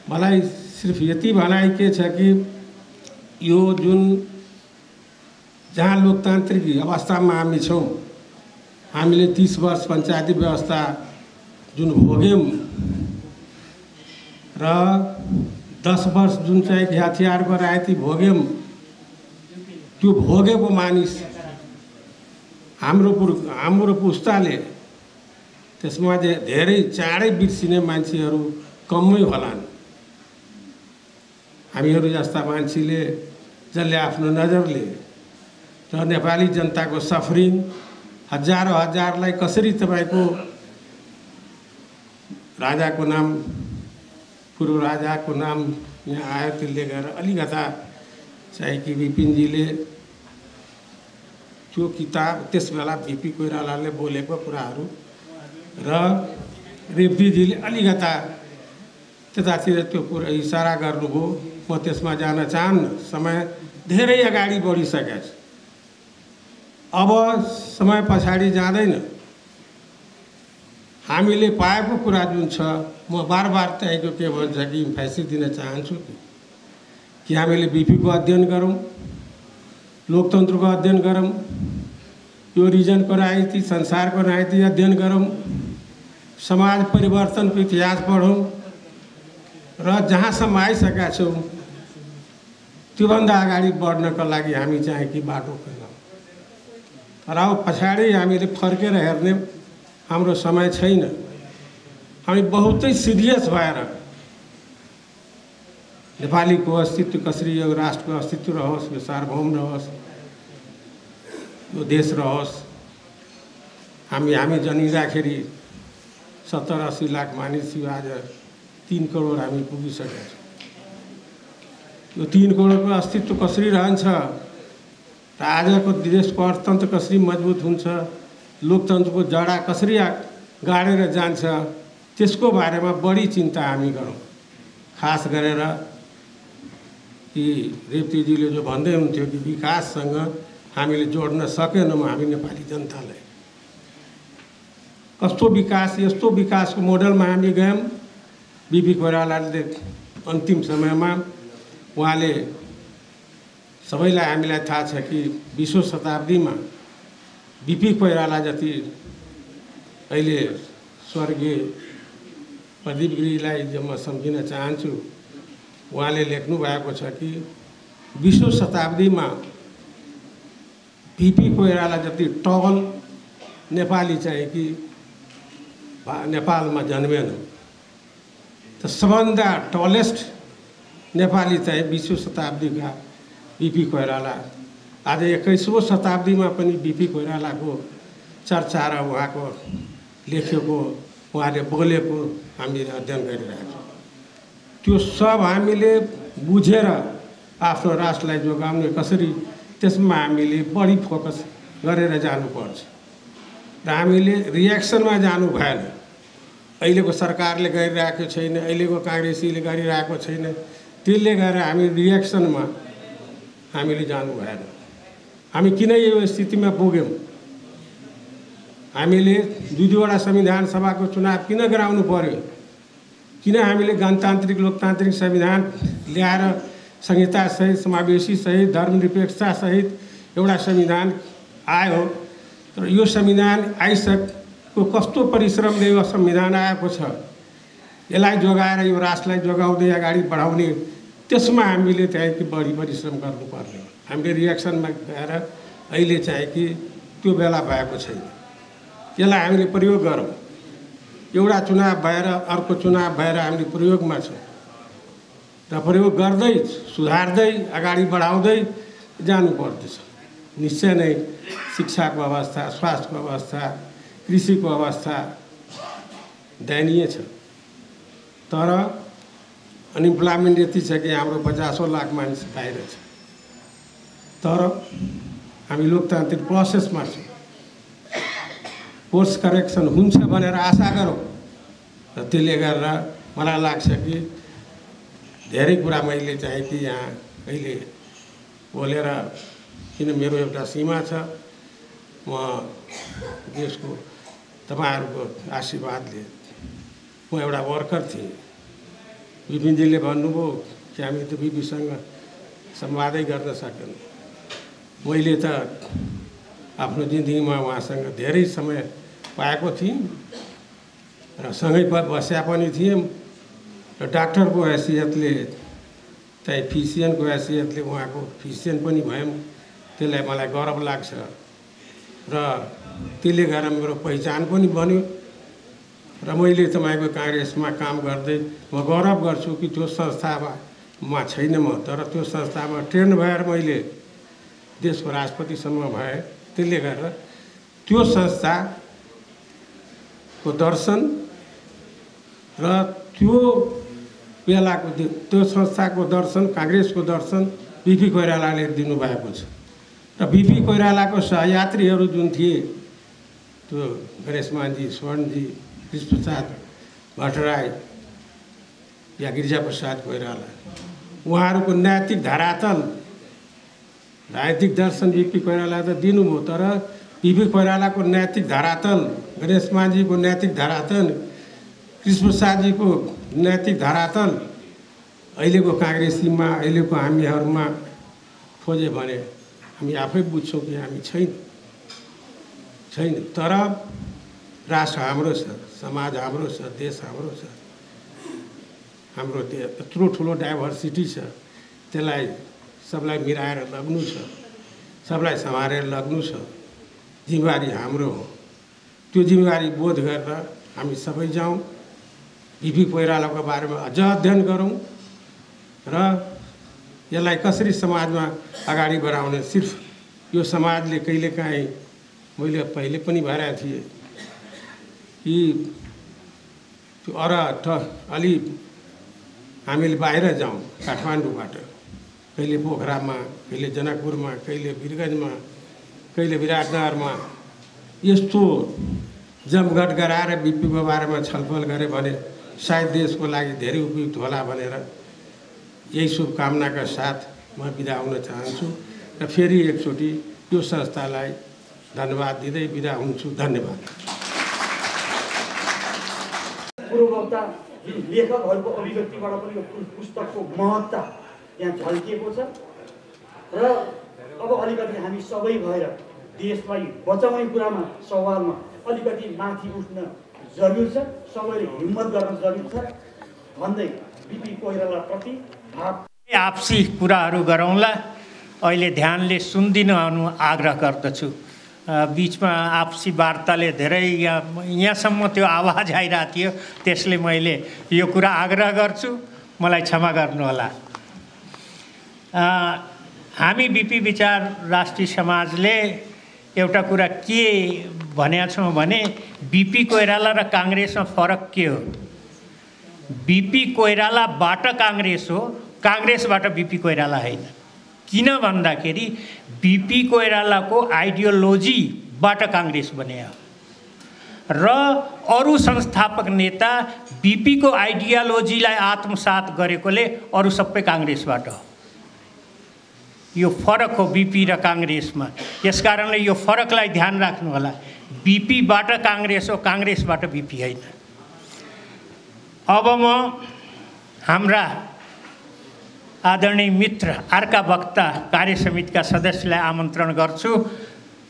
मलाई सिर्फ यति भनाइ के छ कि यो जुन जहाँ लोकतान्त्रिक अवस्थामा हामी छौँ हामीले तिस वर्ष पञ्चायती व्यवस्था जुन भोग्यौँ र दस वर्ष जुन चाहिँ हतियारको रायती भोग्यौँ त्यो भोगेको मानिस हाम्रो पुर हाम्रो पुस्ताले त्यसमा धेरै चाँडै बिर्सिने मान्छेहरू कमै होलान्। हामीहरू जस्ता मान्छेले जसले आफ्नो नजरले र नेपाली जनताको सफरिङ हजारौँ हजारलाई कसरी तपाईँको राजाको नाम पूर्व राजाको नाम यहाँ आयो त्यसले गर्दा अलिकता चाहिँ कि विपिनजीले त्यो किताब त्यस बेला बिपी कोइरालाले बोलेको कुराहरू र रेवतीजीले अलिकता त्यतातिर त्यो कुरा इसारा गर्नुभयो। म त्यसमा जान चाहन्न समय धेरै अगाडि बढिसकेको छ अब समय पछाडि जाँदैन। हामीले पाएको कुरा जुन छ, म बार बार त्यहीँको के भन्छ कि दिन चाहन्छु कि हामीले बिपीको अध्ययन गरौँ, लोकतन्त्रको अध्ययन गरौँ, यो रिजनको राजनीति, संसारको राजनीति अध्ययन गरौँ, समाज परिवर्तनको इतिहास पढौँ, र जहाँसम्म आइसकेका छौँ, त्योभन्दा अगाडि बढ्नको लागि हामी चाहिँ कि बाटो खोज्छौँ? तर अब पछाडि हामीले फर्केर हेर्ने हाम्रो समय छैन। हामी बहुतै सिरियस भएर नेपालीको अस्तित्व कसरी यो राष्ट्रको अस्तित्व रहोस् यो सार्वभौम रहोस् यो देश रहोस् हामी हामी जन्मिँदाखेरि सत्तर अस्सी लाख मानिस थियो आज तिन करोड हामी पुगिसकेका छौँ। यो तिन करोडको अस्तित्व कसरी रहन्छ? आजको देशको अर्थतन्त्र कसरी मजबुत हुन्छ लोकतन्त्रको जडा कसरी गाडेर जान्छ त्यसको बारेमा बढी चिन्ता हामी गरौँ। खास गरेर कि रेवतीजीले जो भन्दै हुन्थ्यो कि विकाससँग हामीले जोड्न सकेनौँ हामी नेपाली जनतालाई। कस्तो विकास यस्तो विकासको मोडलमा हामी गयौँ। बिपी कोइरालाले अन्तिम समयमा उहाँले सबैलाई हामीलाई थाहा छ कि बिसौँ शताब्दीमा बिपी कोइराला जति अहिले स्वर्गीय प्रदीप गिरीलाई म सम्झिन चाहन्छु उहाँले लेख्नु भएको छ कि बिसौँ शताब्दीमा बिपी कोइराला जति टगल नेपाली चाहिँ कि नेपालमा जन्मेन। त सबभन्दा टलेस्ट नेपाली चाहिँ बिसौँ शताब्दीका बिपी कोइराला आज एक्काइसौँ शताब्दीमा पनि बिपी कोइरालाको चर्चा र उहाँको लेखेको उहाँले बोलेको हामीले अध्ययन गरिरहेको छौँ त्यो सब हामीले बुझेर आफ्नो राष्ट्रलाई जोगाउने कसरी त्यसमा हामीले बढी फोकस गरेर जानुपर्छ। र हामीले रियाक्सनमा जानु भएन। अहिलेको सरकारले गरिरहेको छैन अहिलेको काङ्ग्रेसीले गरिरहेको छैन। त्यसले गर्दा हामी रियाक्सनमा हामीले जानु भएन। हामी किन यो स्थितिमा पुग्यौँ? हामीले दुई दुईवटा संविधान सभाको चुनाव किन गराउनु पर्यो? किन हामीले गणतान्त्रिक लोकतान्त्रिक संविधान ल्याएर संहितासहित समावेशीसहित धर्मनिरपेक्षतासहित एउटा संविधान आयो? तर यो संविधान आइसकेको कस्तो परिश्रमले यो संविधान आएको छ? यसलाई जोगाएर यो राष्ट्रलाई जोगाउँदै अगाडि बढाउने त्यसमा हामीले चाहिँ कि बढी परिश्रम गर्नुपर्ने हो। हामीले रियाक्सनमा गएर अहिले चाहिँ कि त्यो बेला भएको छैन। यसलाई हामीले प्रयोग गरौँ। एउटा चुनाव भएर अर्को चुनाव भएर हामीले प्रयोगमा छौँ। र प्रयोग गर्दै सुधार्दै अगाडि बढाउँदै जानुपर्दछ। निश्चय नै शिक्षाको अवस्था स्वास्थ्यको अवस्था कृषिको अवस्था दयनीय छ। तर अनइम्प्लोइमेन्ट यति छ कि हाम्रो पचासौँ लाख मानिस बाहिर छ। तर हामी लोकतान्त्रिक प्रोसेसमा छौँ। कोर्स करेक्सन हुन्छ भनेर आशा गरौँ। र त्यसले गर्दा मलाई लाग्छ कि धेरै कुरा मैले चाहिँ कि यहाँ अहिले बोलेर किन मेरो एउटा सीमा छ म देशको तपाईँहरूको आशीर्वादले म एउटा वर्कर थिएँ। विपिनजीले भन्नुभयो कि हामी त बिपीसँग संवादै गर्न सकेन मैले त आफ्नो जिन्दगीमा उहाँसँग धेरै समय पाएको थिएँ र सँगै बस्या पनि थियौँ र डाक्टरको हैसियतले चाहिँ फिसियनको हैसियतले उहाँको फिसियन पनि भयौँ। त्यसलाई मलाई गर्व लाग्छ र त्यसले गर्दा मेरो पहिचान पनि बन्यो। र मैले तपाईँको काङ्ग्रेसमा काम गर्दै म गौरव गर्छु कि त्यो संस्थामा छैन म तर त्यो संस्थामा ट्रेन भएर मैले देशको राष्ट्रपतिसम्म भएँ त्यसले गर्दा त्यो संस्थाको दर्शन र त्यो बेलाको त्यो संस्थाको दर्शन काङ्ग्रेसको दर्शन बिपी कोइरालाले दिनुभएको छ। र बिपी कोइरालाको सहयात्रीहरू जुन थिए त्यो गणेशमानजी स्वर्णजी कृष्णप्रसाद भट्टराई या गिरिजाप्रसाद कोइराला। उहाँहरूको नैतिक धरातल राजनीतिक दर्शन बिपी कोइराला त दिनुभयो तर बिपी कोइरालाको नैतिक धरातल गणेशमानजीको नैतिक धरातल कृष्णप्रसादजीको नैतिक धरातल अहिलेको काङ्ग्रेसीमा अहिलेको हामीहरूमा खोज्यो भने हामी आफै बुझ्छौँ कि हामी छैन। छैन। तर राष्ट्र हाम्रो छ। समाज हाम्रो छ देश हाम्रो त्यो यत्रो ठुलो डाइभर्सिटी छ त्यसलाई सबलाई मिलाएर लग्नु छ सबलाई सम्हालेर लग्नु छ जिम्मेवारी हाम्रो हो। त्यो जिम्मेवारी बोध गरेर हामी सबै बिपी कोइरालाको बारेमा अझ अध्ययन गरौँ र यसलाई कसरी समाजमा अगाडि बढाउने सिर्फ़ यो समाजले कहिलेकाहीँ मैले पहिले भनेको थिएँ। कि त्यो अर ठ अलि हामीले बाहिर जाउँ काठमाडौँबाट। कहिले पोखरामा कहिले जनकपुरमा कहिले वीरगन्जमा कहिले विराटनगरमा। यस्तो जमघट गराएर बिपीको बारेमा छलफल गऱ्यो भने सायद देशको लागि धेरै उपयुक्त होला भनेर यही शुभकामनाका साथ म बिदा हुन चाहन्छु र फेरि एकचोटि यो संस्थालाई धन्यवाद दिँदै बिदा हुन्छु। धन्यवाद। पूर्ववक्ता लेखकहरूको अभिव्यक्तिबाट पनि यो पुस्तकको महत्ता यहाँ झल्किएको छ। र अब अलिकति हामी सबै भएर देशलाई बचाउने कुरामा सवालमा अलिकति माथि उठ्न जरुर छ। सबैले हिम्मत गर्न जरुर छ। भन्दै बिपी कोइरालाप्रति भाव। आपसी कुराहरू गरौँला। अहिले ध्यानले सुनिदिनु आउनु आग्रह गर्दछु। बिचमा आपसी वार्ताले धेरै यहाँ यहाँसम्म त्यो आवाज आइरहेको थियो त्यसले मैले यो कुरा आग्रह गर्छु। मलाई क्षमा गर्नुहोला। हामी बिपी विचार राष्ट्रिय समाजले एउटा कुरा के भनेका छौँ भने बिपी कोइराला र काङ्ग्रेसमा फरक के हो? बिपी कोइरालाबाट काङ्ग्रेस हो काङ्ग्रेसबाट बिपी कोइराला होइन। किन भन्दाखेरि बिपी कोइरालाको आइडियोलोजीबाट काङ्ग्रेस बने। हो र अरू संस्थापक नेता बिपीको आइडियोलोजीलाई आत्मसात गरेकोले अरू सबै काङ्ग्रेसबाट। यो फरक हो बिपी र काङ्ग्रेसमा। यस कारणले यो फरकलाई ध्यान राख्नु होला बिपीबाट काङ्ग्रेस हो काङ्ग्रेसबाट बिपी होइन। अब म हाम्रा आदरणीय मित्र अर्का वक्ता कार्य समितिका सदस्यलाई आमन्त्रण गर्छु।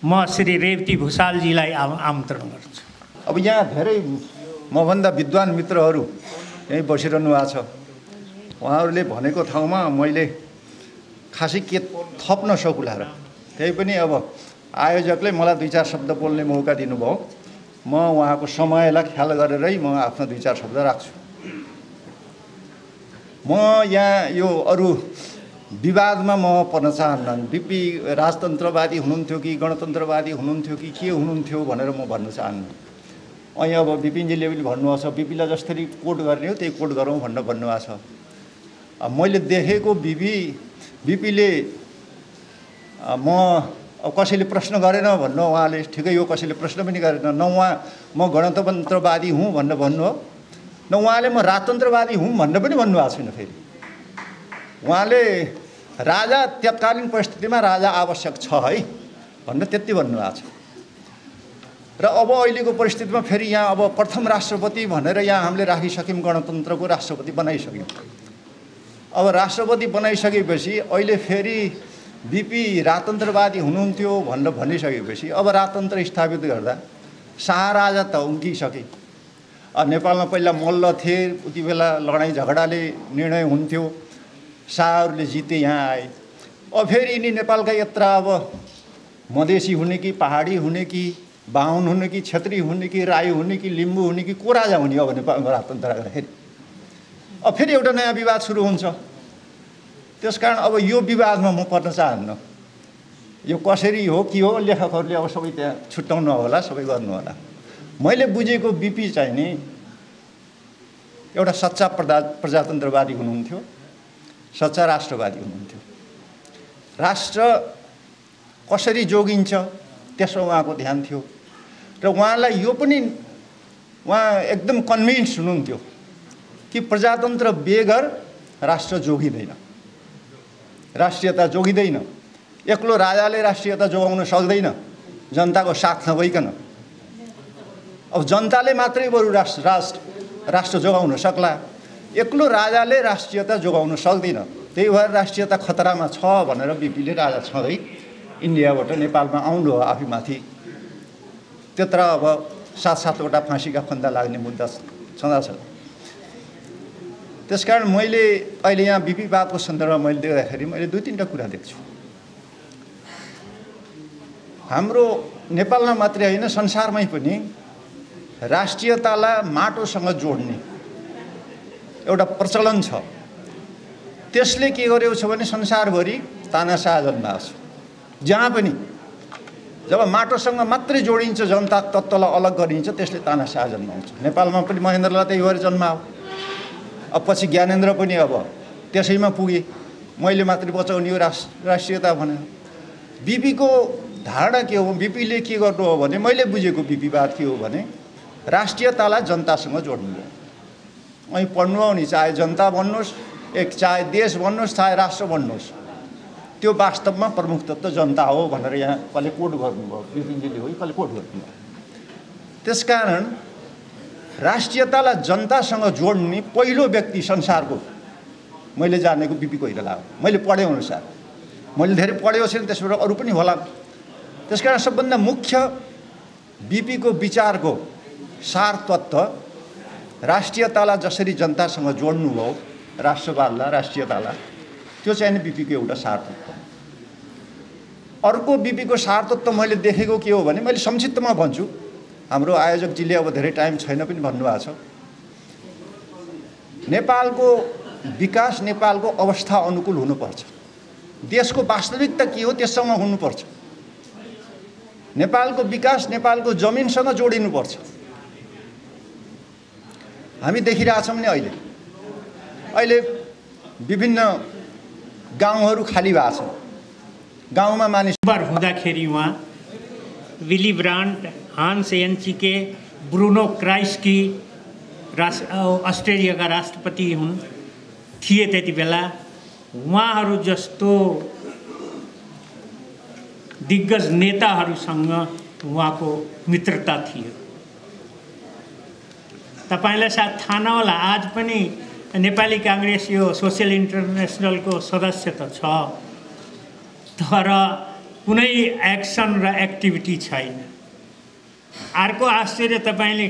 म श्री रेवती भूषालजीलाई आम आमन्त्रण गर्छु। अब यहाँ धेरै मभन्दा विद्वान मित्रहरू यहीँ बसिरहनु भएको छ। उहाँहरूले भनेको ठाउँमा मैले खासै के थप्न सकुला र। त्यही पनि अब आयोजकले मलाई दुई चार शब्द बोल्ने मौका दिनुभयो। म उहाँको समयलाई ख्याल गरेरै म आफ्नो दुई चार शब्द राख्छु। म यहाँ यो अरू विवादमा म पर्न चाहन्न बिपी राजतन्त्रवादी हुनुहुन्थ्यो कि गणतन्त्रवादी हुनुहुन्थ्यो कि के हुनुहुन्थ्यो भनेर म भन्न चाहन्न। અહીં अब बिपिनजीले पनि भन्नुभएको छ बिपीलाई जसरी कोट गर्ने हो त्यही कोट गरौँ भनेर भन्नुभएको छ। मैले देखेको बिपी बिपीले म अब कसैले प्रश्न गरेन भन्नु उहाँले ठिकै हो कसैले प्रश्न पनि गरेन। न उहाँ म गणतन्त्रवादी हुँ भनेर भन्नु हो। न उहाँले म राजतन्त्रवादी हुँ भनेर पनि भन्नुभएको छैन फेरि। उहाँले राजा तत्कालीन परिस्थितिमा राजा आवश्यक छ है भनेर त्यति भन्नुभएको छ। र अब अहिलेको परिस्थितिमा फेरि यहाँ अब प्रथम राष्ट्रपति भनेर यहाँ हामीले राखिसक्यौँ गणतन्त्रको राष्ट्रपति बनाइसक्यौँ। अब राष्ट्रपति बनाइसकेपछि अहिले फेरि बिपी राजतन्त्रवादी हुनुहुन्थ्यो भनेर भनिसकेपछि अब राजतन्त्र स्थापित गर्दा शाह राजा त उम्किसके नेपालमा पहिला मल्ल थिए उति बेला लडाइँ झगडाले निर्णय हुन्थ्यो। शाहहरूले जिते यहाँ आए। अब फेरि यिनी नेपालका यत्र अब मधेसी हुने कि पहाडी हुने कि बाहुन हुने कि छेत्री हुने कि राई हुने कि लिम्बू हुने कि को राजा हुने अब नेपालमा राजतन्त्र गर्दाखेरि अब फेरि एउटा नयाँ विवाद सुरु हुन्छ। त्यस कारण अब यो विवादमा म पर्न चाहन्न। यो कसरी हो के हो लेखकहरूले अब सबै त्यहाँ छुट्याउनु होला सबै गर्नु होला। मैले बुझेको बिपी चाहिँ नि एउटा सच्चा प्रजा प्रजातन्त्रवादी हुनुहुन्थ्यो सच्चा राष्ट्रवादी हुनुहुन्थ्यो। राष्ट्र कसरी जोगिन्छ त्यसमा उहाँको ध्यान थियो। र उहाँलाई यो पनि उहाँ एकदम कन्भिन्स हुनुहुन्थ्यो कि प्रजातन्त्र बेगर राष्ट्र जोगिँदैन। राष्ट्रियता जोगिँदैन। एक्लो राजाले राष्ट्रियता जोगाउन सक्दैन। जनताको साथ नभइकन। अब जनताले मात्रै बरु राष्ट्र राष्ट्र राष्ट्र जोगाउन सक्ला। एक्लो राजाले राष्ट्रियता जोगाउन सक्दैन। त्यही भएर राष्ट्रियता खतरामा छ भनेर बिपीले राजा छँदै इन्डियाबाट नेपालमा आउनु हो आफैमाथि। त्यत्र अब सात सातवटा फाँसीका फन्दा लाग्ने मुद्दा छँदैछ त्यसकारण मैले अहिले यहाँ बिपीवादको सन्दर्भमा मैले देख्दाखेरि मैले दुई तिनवटा कुरा देख्छु। हाम्रो नेपालमा मात्रै होइन संसारमै पनि राष्ट्रियतालाई माटोसँग जोड्ने एउटा प्रचलन छ। त्यसले के गरेको छ भने संसारभरि तानासा जन्माएको छ। जहाँ पनि जब माटोसँग मात्रै जोडिन्छ जनता तत्त्वलाई अलग गरिन्छ त्यसले तानासा जन्माउँछ नेपालमा पनि महेन्द्रलाई त्यही भएर जन्मायो अब पछि ज्ञानेन्द्र पनि अब त्यसैमा पुगे। मैले मात्रै बचाउने हो राष्ट्र राष्ट्रियता भनेर। बिपीको धारणा के हो? बिपीले के गर्नु हो भने मैले बुझेको बिपीवाद के हो भने राष्ट्रियतालाई जनतासँग जोड्नु हो અહીં पढ्नु हो नि चाहे जनता भन्नुहोस् एक चाहे देश भन्नुहोस् चाहे राष्ट्र भन्नुहोस् त्यो वास्तवमा प्रमुख तत्त्व जनता हो भनेर यहाँ कसले कोट गर्नुभयो बिपिनजीले हो कसले कोट गर्नुभयो। त्यसकारण राष्ट्रियतालाई जनतासँग जोड्ने पहिलो व्यक्ति संसारको मैले जानेको बिपी कोइराला हो। मैले पढेँ अनुसार। मैले धेरै पढेको छैन त्यसबाट अरू पनि होला। त्यस कारण सबभन्दा मुख्य बिपीको विचारको सार तत्त्व राष्ट्रियतालाई जसरी जनतासँग जोड्नुभयो राष्ट्रवादलाई राष्ट्रियतालाई त्यो चाहिँ बिपीको एउटा सार तत्त्व अर्को बिपीको सार तत्त्व मैले देखेको के हो भने मैले संक्षिप्तमा भन्छु। हाम्रो आयोजकजीले अब धेरै टाइम छैन पनि भन्नुभएको छ। नेपालको विकास नेपालको अवस्था अनुकूल हुनुपर्छ। देशको वास्तविकता के हो त्यससँग हुनुपर्छ। नेपालको विकास नेपालको जमिनसँग जोडिनुपर्छ। हामी देखिरहेछौँ नि अहिले। अहिले विभिन्न गाउँहरू खाली भएको छ। गाउँमा मानिस हुँदाखेरि उहाँ विली ब्रान्ड हान्स एनचिके ब्रुनो क्राइस्की राष्ट्र अस्ट्रेलियाका राष्ट्रपति हुन् थिए त्यति बेला। उहाँहरू जस्तो दिग्गज नेताहरूसँग उहाँको मित्रता थियो। तपाईँलाई सायद थाहा नहोला आज पनि नेपाली काङ्ग्रेस यो सोसियल इन्टरनेसनलको सदस्य त छ। तर कुनै एक्सन र एक्टिभिटी छैन। अर्को आश्चर्य तपाईँले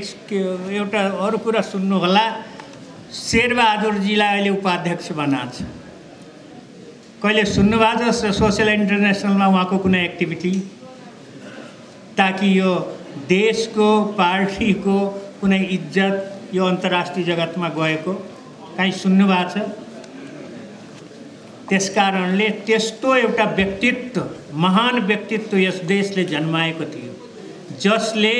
एउटा अरू कुरा सुन्नुहोला। शेरबहादुरजीलाई अहिले उपाध्यक्ष बनाएको छ। कहिले सुन्नुभएको छ सोसियल इन्टरनेसनलमा उहाँको कुनै एक्टिभिटी? ताकि यो देशको पार्टीको कुनै इज्जत यो अन्तर्राष्ट्रिय जगतमा गएको काहीँ सुन्नुभएको छ? त्यस कारणले त्यस्तो एउटा व्यक्तित्व महान व्यक्तित्व यस देशले जन्माएको थियो जसले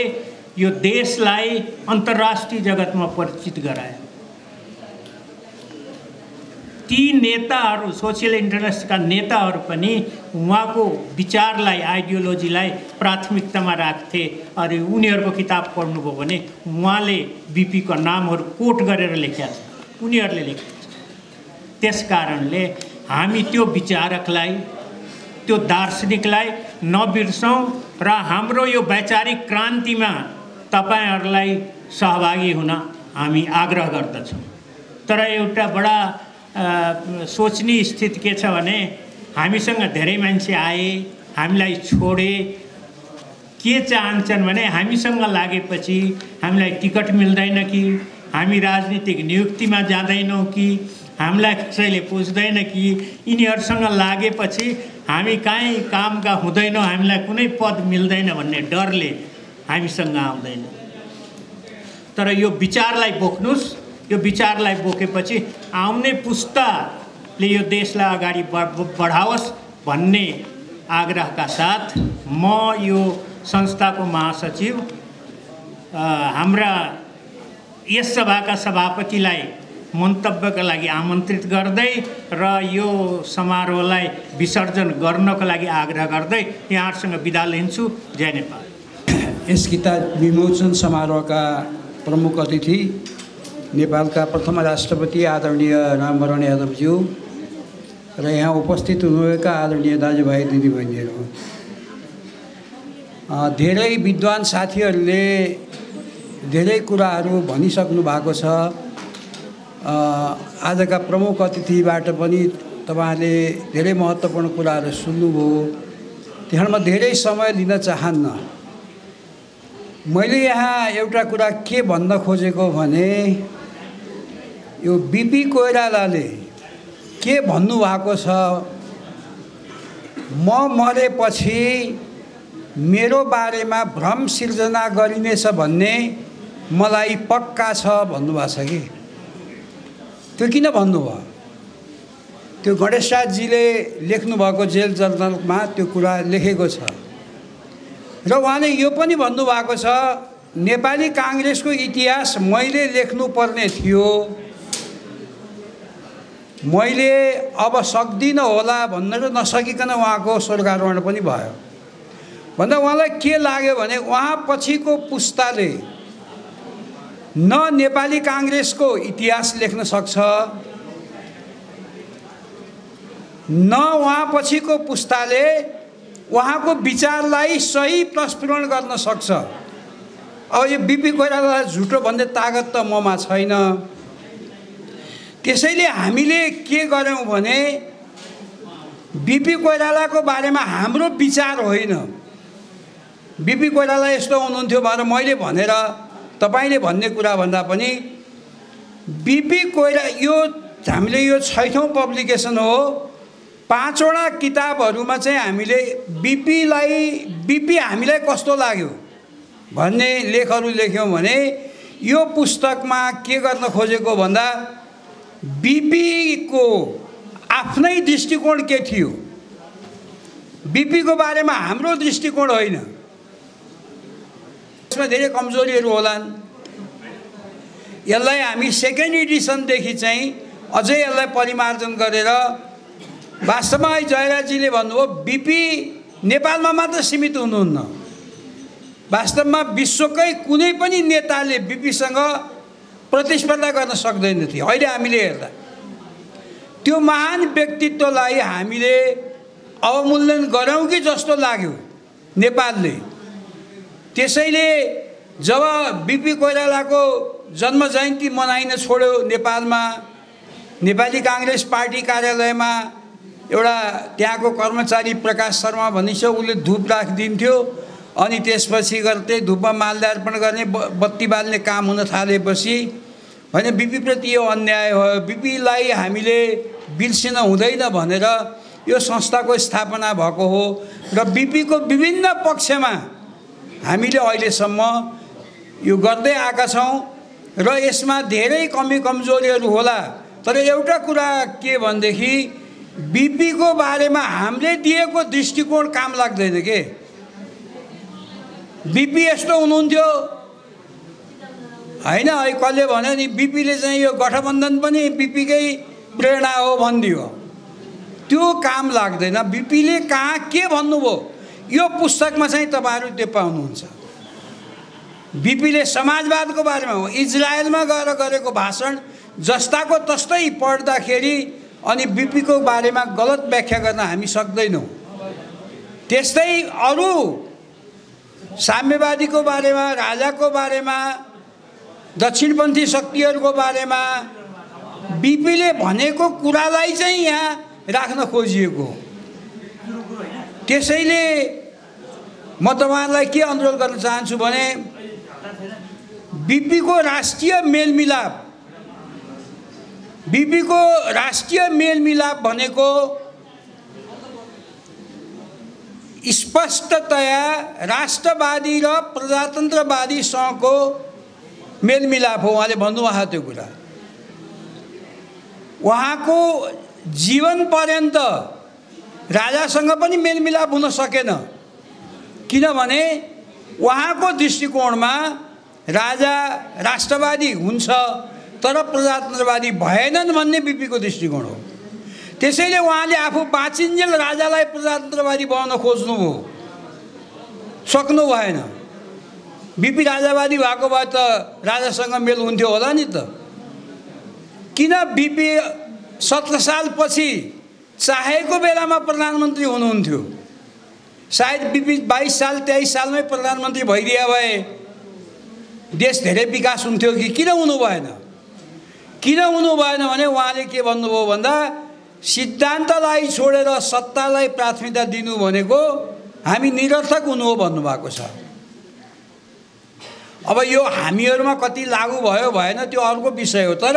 यो देशलाई अन्तर्राष्ट्रिय जगतमा परिचित गरायो। ती नेताहरू सोसियल इन्टरेस्टका नेताहरू पनि उहाँको विचारलाई आइडियोलोजीलाई प्राथमिकतामा राख्थे। अनि उनीहरूको किताब पढ्नुभयो भने उहाँले बिपीको नामहरू कोट गरेर लेखेका छ उनीहरूले लेखेका छ त्यस कारणले हामी त्यो विचारकलाई त्यो दार्शनिकलाई नबिर्सौँ र हाम्रो यो वैचारिक क्रान्तिमा तपाईँहरूलाई सहभागी हुन हामी आग्रह गर्दछौँ। तर एउटा बडा सोच्ने स्थिति के छ भने हामीसँग धेरै मान्छे आए हामीलाई छोडे। के चाहन्छन् भने हामीसँग लागेपछि हामीलाई टिकट मिल्दैन कि हामी राजनीतिक नियुक्तिमा जाँदैनौँ कि हामीलाई कसैले पुज्दैन कि यिनीहरूसँग लागेपछि हामी काहीँ कामका हुँदैनौँ हामीलाई कुनै पद मिल्दैन भन्ने डरले हामीसँग आउँदैन। तर यो विचारलाई बोक्नुहोस्। यो विचारलाई बोकेपछि आउने पुस्ताले यो देशलाई अगाडि बढाओस् भन्ने आग्रहका साथ म यो संस्थाको महासचिव हाम्रा यस सभाका सभापतिलाई मन्तव्यका लागि आमन्त्रित गर्दै र यो समारोहलाई विसर्जन गर्नको लागि आग्रह गर्दै यहाँहरूसँग बिदा लिन्छु। जय नेपाल। यस किताब विमोचन समारोहका प्रमुख अतिथि नेपालका प्रथम राष्ट्रपति आदरणीय रामवरण यादवज्यू र यहाँ उपस्थित हुनुभएका आदरणीय दाजुभाइ दिदीबहिनीहरू। धेरै विद्वान साथीहरूले धेरै कुराहरू भनिसक्नु भएको छ। आजका प्रमुख अतिथिबाट पनि तपाईँहरूले धेरै महत्त्वपूर्ण कुराहरू सुन्नुभयो। त्यहाँ म धेरै समय लिन चाहन्न। मैले यहाँ एउटा कुरा के भन्न खोजेको भने यो बिपी कोइरालाले के भन्नुभएको छ? म मरेपछि मेरो बारेमा भ्रम सिर्जना गरिनेछ भन्ने मलाई पक्का छ भन्नुभएको छ कि? त्यो किन भन्नुभयो? त्यो गणेशराजजीले लेख्नुभएको जेल जर्नलमा त्यो कुरा लेखेको छ। र उहाँले यो पनि भन्नुभएको छ नेपाली काङ्ग्रेसको इतिहास मैले लेख्नुपर्ने थियो। मैले अब सक्दिनँ होला भनेर नसकिकन उहाँको स्वर्गारोहण पनि भयो। भन्दा उहाँलाई के लाग्यो भने उहाँ पछिको पुस्ताले न नेपाली काङ्ग्रेसको इतिहास लेख्न सक्छ न उहाँ पछिको पुस्ताले उहाँको विचारलाई सही प्रस्फुरण गर्न सक्छ। अब यो बिपी कोइरालालाई झुटो भन्ने तागत त ममा छैन। त्यसैले हामीले के गर्यौँ भने बिपी कोइरालाको बारेमा हाम्रो विचार होइन। बिपी कोइराला यस्तो हुनुहुन्थ्यो भनेर मैले भनेर तपाईँले भन्ने कुरा भन्दा पनि बिपी कोइरा यो हामीले यो छैठौँ पब्लिकेसन हो। पाँचवटा किताबहरूमा चाहिँ हामीले बिपीलाई बिपी हामीलाई कस्तो लाग्यो भन्ने लेखहरू लेख्यौँ भने यो पुस्तकमा के गर्न खोजेको भन्दा बिपीको आफ्नै दृष्टिकोण के थियो। बिपीको बारेमा हाम्रो दृष्टिकोण होइन। यसमा धेरै कमजोरीहरू होलान्। यसलाई हामी सेकेन्ड एडिसनदेखि चाहिँ अझै यसलाई परिमार्जन गरेर वास्तवमा जयराजीले भन्नुभयो बिपी नेपालमा मात्र सीमित हुनुहुन्न। वास्तवमा विश्वकै कुनै पनि नेताले बिपीसँग प्रतिस्पर्धा गर्न सक्दैन थियो। अहिले हामीले हेर्दा त्यो महान व्यक्तित्वलाई हामीले अवमूल्यन गरौँ कि जस्तो लाग्यो नेपालले? त्यसैले जब बिपी कोइरालाको जन्म जयन्ती मनाइन छोड्यो नेपालमा नेपाली काङ्ग्रेस पार्टी कार्यालयमा एउटा त्यहाँको कर्मचारी प्रकाश शर्मा भन्ने छ उसले धुप राखिदिन्थ्यो। अनि त्यसपछि त्यही धुपमा माल्यार्पण गर्ने बत्ती बाल्ने काम हुन थालेपछि होइन बिपीप्रति यो अन्याय हो। बिपीलाई हामीले बिर्सिन हुँदैन भनेर यो संस्थाको स्थापना भएको हो र बिपीको विभिन्न पक्षमा हामीले अहिलेसम्म यो गर्दै आएका छौँ र यसमा धेरै कमी कमजोरीहरू होला। तर एउटा कुरा के भनेदेखि बिपीको बारेमा हामीले दिएको दृष्टिकोण काम लाग्दैन के? बिपी यस्तो हुनुहुन्थ्यो। होइन है कसले भन्यो नि बिपीले चाहिँ यो गठबन्धन पनि बिपीकै प्रेरणा हो भनिदियो। त्यो काम लाग्दैन। बिपीले कहाँ के भन्नुभयो? यो पुस्तकमा चाहिँ तपाईँहरू त्यो पाउनुहुन्छ। बिपीले समाजवादको बारेमा हो। इजरायलमा गएर गरेको भाषण जस्ताको तस्तै पढ्दाखेरि अनि बिपीको बारेमा गलत व्याख्या गर्न हामी सक्दैनौँ। त्यस्तै अरू साम्यवादीको बारेमा राजाको बारेमा दक्षिणपन्थी शक्तिहरूको बारेमा बिपीले भनेको कुरालाई चाहिँ यहाँ राख्न खोजिएको त्यसैले म तपाईँहरूलाई के अनुरोध गर्न चाहन्छु भने बिपीको राष्ट्रिय मेलमिलाप बिपीको राष्ट्रिय मेलमिलाप भनेको स्पष्टतया राष्ट्रवादी र प्रजातन्त्रवादीसँगको मेलमिलाप हो। उहाँले भन्नुभएको त्यो कुरा। उहाँको जीवन पर्यन्त राजासँग पनि मेलमिलाप हुन सकेन। किनभने उहाँको दृष्टिकोणमा राजा राष्ट्रवादी हुन्छ तर प्रजातन्त्रवादी भएनन् भन्ने बिपीको दृष्टिकोण हो। त्यसैले उहाँले आफू बाँचिन्जेल राजालाई प्रजातन्त्रवादी बनाउन खोज्नुभयो। सक्नु भएन। बिपी राजावादी भएको भए त राजासँग मेल हुन्थ्यो होला नि त। किन बिपी सत्र सालपछि चाहेको बेलामा प्रधानमन्त्री हुनुहुन्थ्यो? सायद बिपी बाइस साल तेइस सालमै प्रधानमन्त्री भइदिए भए देश धेरै विकास हुन्थ्यो कि किन हुनु भएन? किन हुनु भएन भने उहाँले के भन्नुभयो भन्दा सिद्धान्तलाई छोडेर सत्तालाई प्राथमिकता दिनु भनेको हामी निरर्थक हुनु हो भन्नुभएको छ। अब यो हामीहरूमा कति लागु भयो भएन त्यो अर्को विषय हो। तर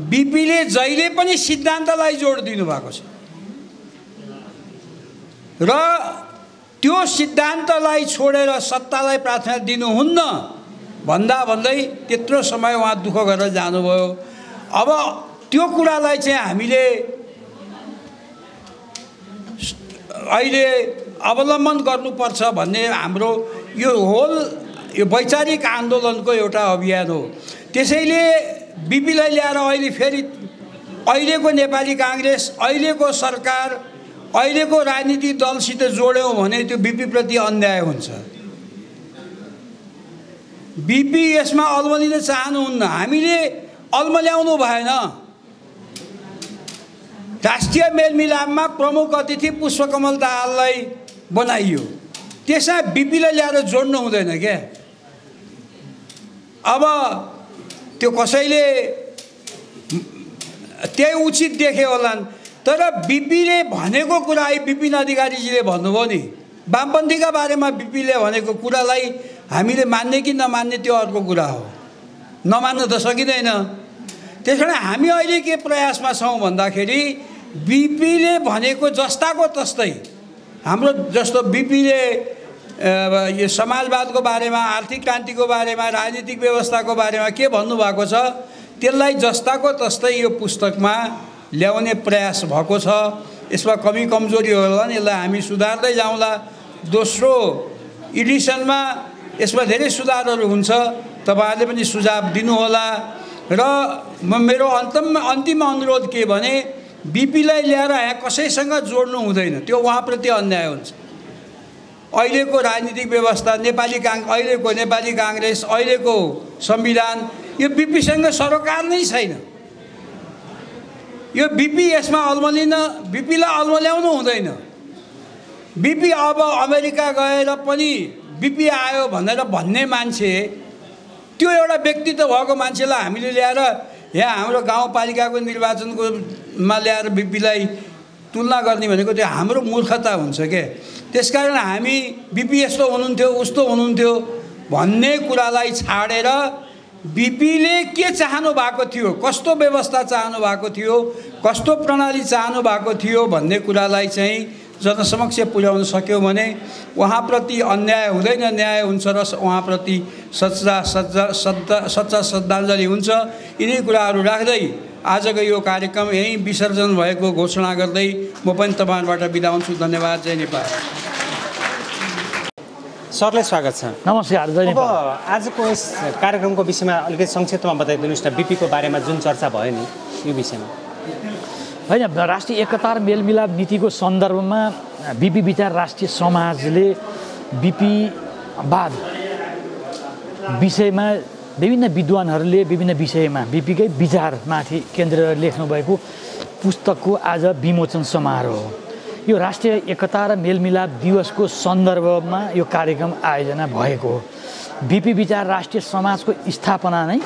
बिपीले जहिले पनि सिद्धान्तलाई जोड दिनुभएको छ। र त्यो सिद्धान्तलाई छोडेर सत्तालाई प्राथमिकता दिनुहुन्न भन्दा भन्दै त्यत्रो समय उहाँ दुःख गरेर जानुभयो। अब त्यो कुरालाई चाहिँ हामीले अहिले अवलम्बन गर्नुपर्छ भन्ने हाम्रो यो होल यो वैचारिक आन्दोलनको एउटा अभियान हो। त्यसैले बिपीलाई ल्याएर अहिले फेरि अहिलेको नेपाली काङ्ग्रेस अहिलेको सरकार अहिलेको राजनीतिक दलसित जोड्यौँ भने त्यो बिपीप्रति अन्याय हुन्छ। बिपी यसमा अल्मलिन चाहनुहुन्न। हामीले अल्मल्याउनु भएन। राष्ट्रिय मेलमिलापमा प्रमुख अतिथि पुष्पकमल दाहाललाई बनाइयो। त्यसमा बिपीलाई ल्याएर जोड्नु हुँदैन क्या अब त्यो कसैले त्यही उचित देखे होलान्। तर बिपीले भनेको कुरा है विपिन अधिकारीजीले भन्नुभयो नि वामपन्थीका बारेमा बिपीले भनेको कुरालाई हामीले मान्ने कि नमान्ने त्यो अर्को कुरा हो। नमान्न त सकिँदैन। त्यस कारण हामी अहिले के प्रयासमा छौँ भन्दाखेरि बिपीले भनेको जस्ताको तस्तै हाम्रो जस्तो बिपीले यो समाजवादको बारेमा आर्थिक क्रान्तिको बारेमा राजनीतिक व्यवस्थाको बारेमा के भन्नुभएको छ त्यसलाई जस्ताको तस्तै यो पुस्तकमा ल्याउने प्रयास भएको छ। यसमा कमी कमजोरी होला नि यसलाई हामी सुधार्दै जाउँला। दोस्रो एडिसनमा यसमा धेरै सुधारहरू हुन्छ तपाईँहरूले पनि सुझाव दिनुहोला। र मेरो अन्तम अन्तिम अनुरोध के भने बिपीलाई ल्याएर यहाँ कसैसँग जोड्नु हुँदैन। त्यो उहाँप्रति अन्याय हुन्छ। अहिलेको राजनीतिक व्यवस्था नेपाली काङ अहिलेको नेपाली काङ्ग्रेस अहिलेको संविधान यो बिपीसँग सरोकार नै छैन। यो बिपी यसमा अल्मलिन बिपीलाई अल्मल्याउनु हुँदैन। बिपी अब अमेरिका गएर पनि बिपी आयो भनेर भन्ने मान्छे त्यो एउटा व्यक्तित्व भएको मान्छेलाई हामीले ल्याएर यहाँ हाम्रो गाउँपालिकाको निर्वाचनकोमा ल्याएर बिपीलाई तुलना गर्ने भनेको त्यो हाम्रो मूर्खता हुन्छ के? त्यस कारण हामी बिपी यस्तो हुनुहुन्थ्यो उस्तो हुनुहुन्थ्यो भन्ने कुरालाई छाडेर बिपीले के चाहनु भएको थियो कस्तो व्यवस्था चाहनु भएको थियो कस्तो प्रणाली चाहनु भएको थियो भन्ने कुरालाई चाहिँ जनसमक्ष पुर्याउन सक्यो भने उहाँप्रति अन्याय हुँदैन न्याय हुन्छ र उहाँप्रति सच्चा सच्चा सच्चा सच्चा श्रद्धाञ्जली हुन्छ। यिनै कुराहरू राख्दै आजको यो कार्यक्रम यहीँ विसर्जन भएको घोषणा गर्दै म पनि तपाईँहरूबाट बिदा हुन्छु। धन्यवाद। जय नेपाल। सरलाई स्वागत छ। नमस्कार। जय अब नेपाल आजको यस कार्यक्रमको विषयमा अलिकति संक्षिप्तमा बताइदिनुहोस् न। बिपीको बारेमा जुन चर्चा भयो नि यो विषयमा। होइन राष्ट्रिय एकता र मेलमिलाप नीतिको सन्दर्भमा बिपी विचार राष्ट्रिय समाजले बिपीवाद विषयमा विभिन्न विद्वानहरूले विभिन्न विषयमा बिपीकै विचारमाथि केन्द्र लेख्नुभएको पुस्तकको आज विमोचन समारोह हो। यो राष्ट्रिय एकता र मेलमिलाप दिवसको सन्दर्भमा यो कार्यक्रम आयोजना भएको हो। बिपी विचार राष्ट्रिय समाजको स्थापना नै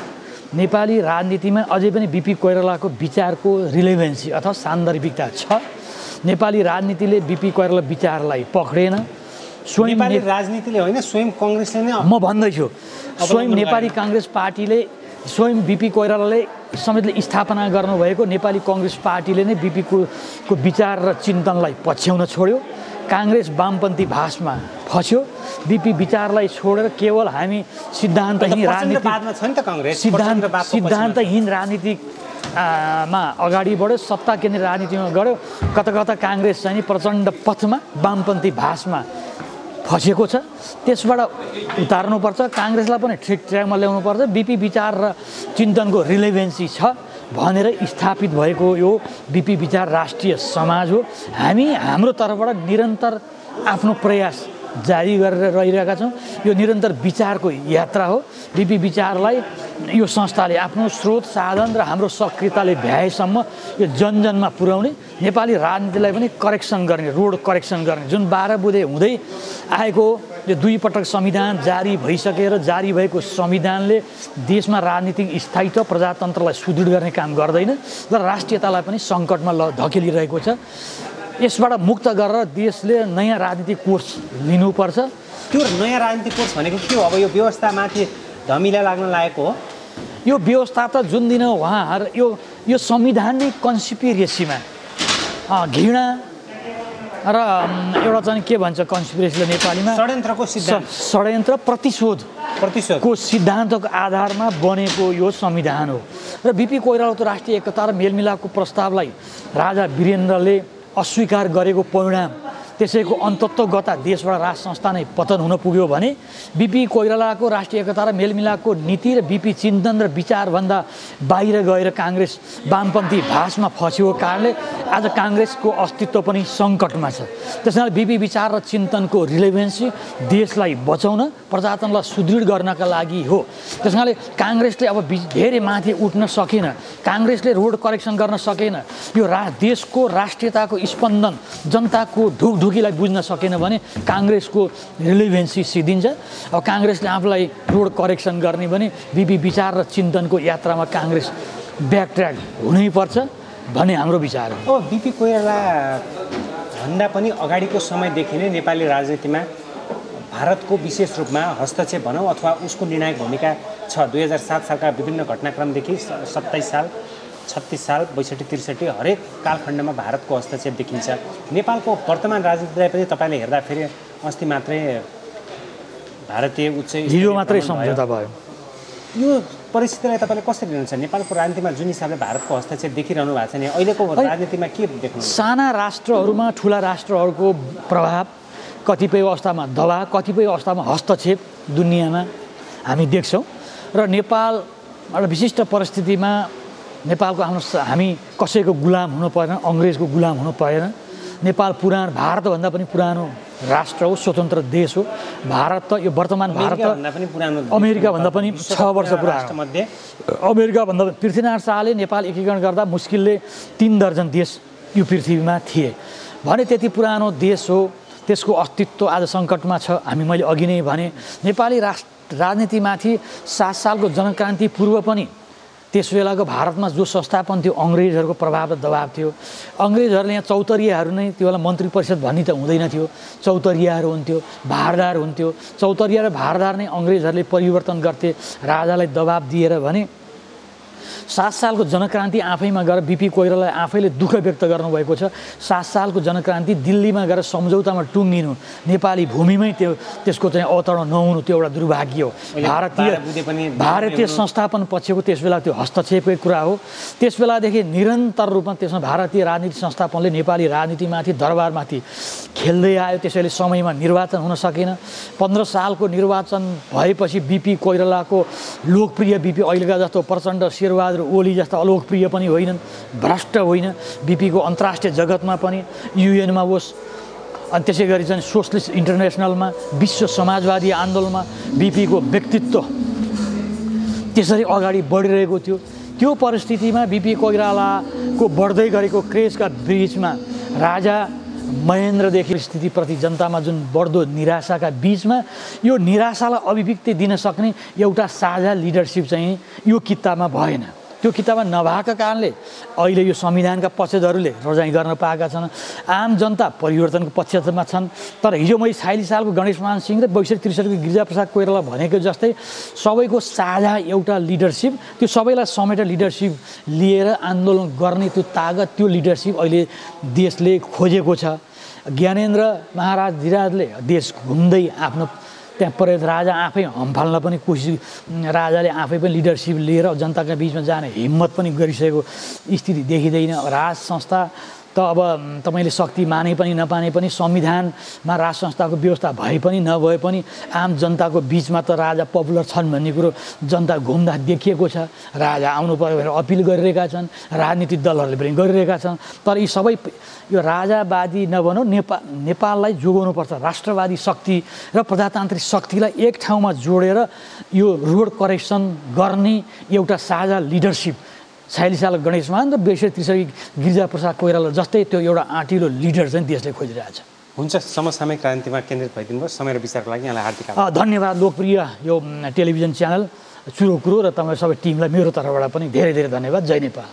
नेपाली राजनीतिमा अझै पनि बिपी कोइरालाको विचारको रिलेभेन्सी अथवा सान्दर्भिकता छ। नेपाली राजनीतिले बिपी कोइराला विचारलाई पक्रेन। स्वयं नेपाली राजनीतिले होइन स्वयं कङ्ग्रेसले नै म भन्दैछु स्वयं नेपाली काङ्ग्रेस पार्टीले स्वयं बिपी कोइरालाले समेतले स्थापना गर्नुभएको नेपाली कङ्ग्रेस पार्टीले नै बिपीको को विचार र चिन्तनलाई पछ्याउन छोड्यो। काङ्ग्रेस वामपन्थी भाषमा फस्यो। बिपी विचारलाई छोडेर केवल हामी सिद्धान्तहीन राजनीति प्रचण्डवादमा छ नि त कङ्ग्रेस। सिद्धान्त। सिद्धान्तहीन राजनीतिक आ, मा अगाडि बढ्यो सत्ता केन्द्र राजनीतिमा गऱ्यो कता कता काङ्ग्रेस चाहिँ प्रचण्ड पथमा वामपन्थी भाषमा फसेको छ। त्यसबाट उतार्नुपर्छ। काङ्ग्रेसलाई पनि ठिक ट्र्याकमा ल्याउनुपर्छ। बिपी विचार र चिन्तनको रिलेभेन्सी छ। भनेर स्थापित भएको यो बिपी विचार राष्ट्रिय समाज हो। हामी हाम्रो तर्फबाट निरन्तर आफ्नो प्रयास जारी गरेर रहिरहेका छौँ। यो निरन्तर विचारको यात्रा हो। बिपी विचारलाई यो संस्थाले आफ्नो स्रोत साधन र हाम्रो सक्रियताले भ्याएसम्म यो जनजनमा पुर्याउने नेपाली राजनीतिलाई पनि करेक्सन गर्ने रोड करेक्सन गर्ने जुन बाह्र बुधे हुँदै आएको यो दुई पटक संविधान जारी भइसकेर जारी भएको संविधानले देशमा राजनीतिक स्थायित्व प्रजातन्त्रलाई सुदृढ गर्ने काम गर्दैन र राष्ट्रियतालाई पनि सङ्कटमा ल धकेलिरहेको छ। यसबाट मुक्त गरेर देशले नयाँ राजनीतिक कोर्स लिनुपर्छ। त्यो नयाँ राजनीतिक कोर्स भनेको के हो? अब यो व्यवस्थामाथि धमिला लाग्न लागेको हो। यो व्यवस्था त जुन दिन उहाँहरू यो यो संविधान नै कन्सिपिरेसीमा घृणा र एउटा चाहिँ के भन्छ कन्सिपिरेसीले नेपालीमा? षड्यन्त्रको सिद्धान्त। षड्यन्त्र प्रतिशोध। प्रतिशोध। को सिद्धान्तको आधारमा बनेको यो संविधान हो। र बिपी कोइरालाको राष्ट्रिय एकता र मेलमिलापको प्रस्तावलाई राजा वीरेन्द्रले अस्वीकार गरेको परिणाम त्यसैको अन्तत्वगता देशबाट राज संस्था नै पतन हुन पुग्यो भने बिपी कोइरालाको राष्ट्रिय एकता र मेलमिलापको नीति र बिपी चिन्तन र विचारभन्दा बाहिर गएर काङ्ग्रेस वामपन्थी भाषमा फस्यो कारणले आज काङ्ग्रेसको अस्तित्व पनि सङ्कटमा छ। त्यस कारण बिपी विचार र चिन्तनको रिलेभेन्सी देशलाई बचाउन प्रजातन्त्रलाई सुदृढ गर्नका लागि हो। त्यस कारणले काङ्ग्रेसले अब धेरै माथि उठ्न सकेन। काङ्ग्रेसले रोड करेक्सन गर्न सकेन। यो रा देशको राष्ट्रियताको स्पन्दन जनताको ढुकढुक थुकीलाई बुझ्न सकेन भने काङ्ग्रेसको रिलिभेन्सी सिद्धिन्छ। अब काङ्ग्रेसले आफूलाई रोड करेक्सन गर्ने भने बिपी विचार र चिन्तनको यात्रामा काङ्ग्रेस ब्याक ट्र्याक हुनैपर्छ भन्ने हाम्रो विचार हो। अब बिपी कोइराला भन्दा पनि अगाडिको समयदेखि नै नेपाली राजनीतिमा भारतको विशेष रूपमा हस्तक्षेप भनौँ अथवा उसको निर्णायक भूमिका छ। दुई हजार सात सालका विभिन्न घटनाक्रमदेखि सत्ताइस साल छत्तिस साल बैसठी त्रिसठी हरेक कालखण्डमा भारतको हस्तक्षेप देखिन्छ। नेपालको वर्तमान राजनीतिलाई पनि तपाईँले हेर्दाखेरि अस्ति मात्रै भारतीय उच्च हिजो मात्रै सम्झौता भयो। यो परिस्थितिलाई तपाईँले कसरी लिनुहुन्छ? नेपालको राजनीतिमा जुन हिसाबले भारतको हस्तक्षेप देखिरहनु भएको छ नि अहिलेको राजनीतिमा के देख्नु साना राष्ट्रहरूमा ठुला राष्ट्रहरूको प्रभाव कतिपय अवस्थामा दबाव कतिपय अवस्थामा हस्तक्षेप दुनियाँमा हामी देख्छौँ। र नेपाल एउटा विशिष्ट परिस्थितिमा नेपालको आफ्नो हामी कसैको गुलाम हुनु परेन अङ्ग्रेजको गुलाम हुनु परेन। नेपाल पुरानो भारतभन्दा पनि पुरानो राष्ट्र हो स्वतन्त्र देश हो। भारत त यो वर्तमान भारत अमेरिकाभन्दा पनि छ वर्ष पुरानो। अमेरिकाभन्दा पृथ्वीनारायण शाहले नेपाल एकीकरण गर्दा मुस्किलले तिन दर्जन देश यो पृथ्वीमा थिए। भने त्यति पुरानो देश हो त्यसको अस्तित्व आज सङ्कटमा छ। हामी मैले अघि नै भने नेपाली राष्ट्र राजनीतिमाथि सात सालको जनक्रान्ति पूर्व पनि त्यस बेलाको भारतमा जो संस्थापन थियो अङ्ग्रेजहरूको प्रभाव र दबाब थियो। अङ्ग्रेजहरूले यहाँ चौतरियाहरू नै त्यो बेला मन्त्री परिषद भन्ने त हुँदैन थियो। चौतरियाहरू हुन्थ्यो भारदार हुन्थ्यो। चौतरिया र भारदार नै अङ्ग्रेजहरूले परिवर्तन गर्थे राजालाई दबाब दिएर भने सात सालको जनक्रान्ति आफैमा गएर बिपी कोइरालाई आफैले दुःख व्यक्त गर्नुभएको छ। सात सालको जनक्रान्ति दिल्लीमा गएर सम्झौतामा टुङ्गिनु नेपाली भूमिमै त्यो त्यसको चाहिँ अवतरण नहुनु त्यो एउटा दुर्भाग्य हो। भारतीय भारतीय संस्थापन पछिको त्यस बेला त्यो हस्तक्षेपकै कुरा हो। त्यस बेलादेखि निरन्तर रूपमा त्यसमा भारतीय राजनीति संस्थापनले नेपाली राजनीतिमाथि दरबारमाथि खेल्दै आयो। त्यसैले समयमा निर्वाचन हुन सकेन। पन्ध्र सालको निर्वाचन भएपछि बिपी कोइरालाको लोकप्रिय बिपी अहिलेका जस्तो प्रचण्ड ओली जस्ता अलोकप्रिय पनि होइनन् भ्रष्ट होइन बिपीको अन्तर्राष्ट्रिय जगतमा पनि युएनमा होस् अनि त्यसै गरी चाहिँ सोसलिस्ट इन्टरनेसनलमा विश्व समाजवादी आन्दोलनमा बिपीको व्यक्तित्व त्यसरी अगाडि बढिरहेको थियो। त्यो परिस्थितिमा बिपी कोइरालाको बढ्दै गरेको क्रेजका बिचमा राजा महेन्द्रदेखि स्थितिप्रति जनतामा जुन बढ्दो निराशाका बिचमा यो निराशालाई अभिव्यक्ति दिन सक्ने एउटा साझा लिडरसिप चाहिँ यो किताबमा भएन। त्यो किताबमा नभएका कारणले अहिले यो संविधानका पक्षधरहरूले रोजाइ गर्न पाएका छन्। आम जनता परिवर्तनको पक्षमा छन्। तर हिजो मैले छयालिस सालको गणेश मान सिंह र बैसठी त्रिसठीको गिरिजाप्रसाद कोइराला भनेको जस्तै सबैको साझा एउटा लिडरसिप त्यो सबैलाई समेटेर लिडरसिप लिएर आन्दोलन गर्ने त्यो तागत त्यो लिडरसिप अहिले देशले खोजेको छ। ज्ञानेन्द्र महाराज धिराजले देश घुम्दै आफ्नो त्यहाँ परेत राजा आफै हम्फाल्न पनि कोसिस राजाले आफै पनि लिडरसिप लिएर जनताका बिचमा जाने हिम्मत पनि गरिसकेको स्थिति देखिँदैन। राज संस्था त अब तपाईँले शक्ति माने पनि नपाने पनि संविधानमा राज संस्थाको व्यवस्था भए पनि नभए पनि आम जनताको बिचमा त राजा पपुलर छन् भन्ने कुरो जनता घुम्दा देखिएको छ। राजा आउनु पऱ्यो भनेर अपिल गरिरहेका छन् राजनीतिक दलहरूले पनि गरिरहेका छन्। तर यी सबै यो राजावादी नभनौँ नेपाल नेपाललाई जोगाउनुपर्छ। राष्ट्रवादी शक्ति र प्रजातान्त्रिक शक्तिलाई एक ठाउँमा जोडेर यो रोड करेक्सन गर्ने एउटा साझा लिडरसिप छयालिस साल गणेशमान र बेसरी त्रिसठी गिरिजाप्रसाद कोइराला जस्तै त्यो एउटा आँटिलो लिडर चाहिँ देशले खोजिरहेछ। हुन्छ समसामयिक राजनीतिमा केन्द्रित भइदिनु भयो समय र विचारको लागि यहाँलाई हार्दिक धन्यवाद लोकप्रिय यो टेलिभिजन च्यानल चुरो कुरो र तपाईँ सबै टिमलाई मेरो तर्फबाट पनि धेरै धेरै धन्यवाद। जय नेपाल।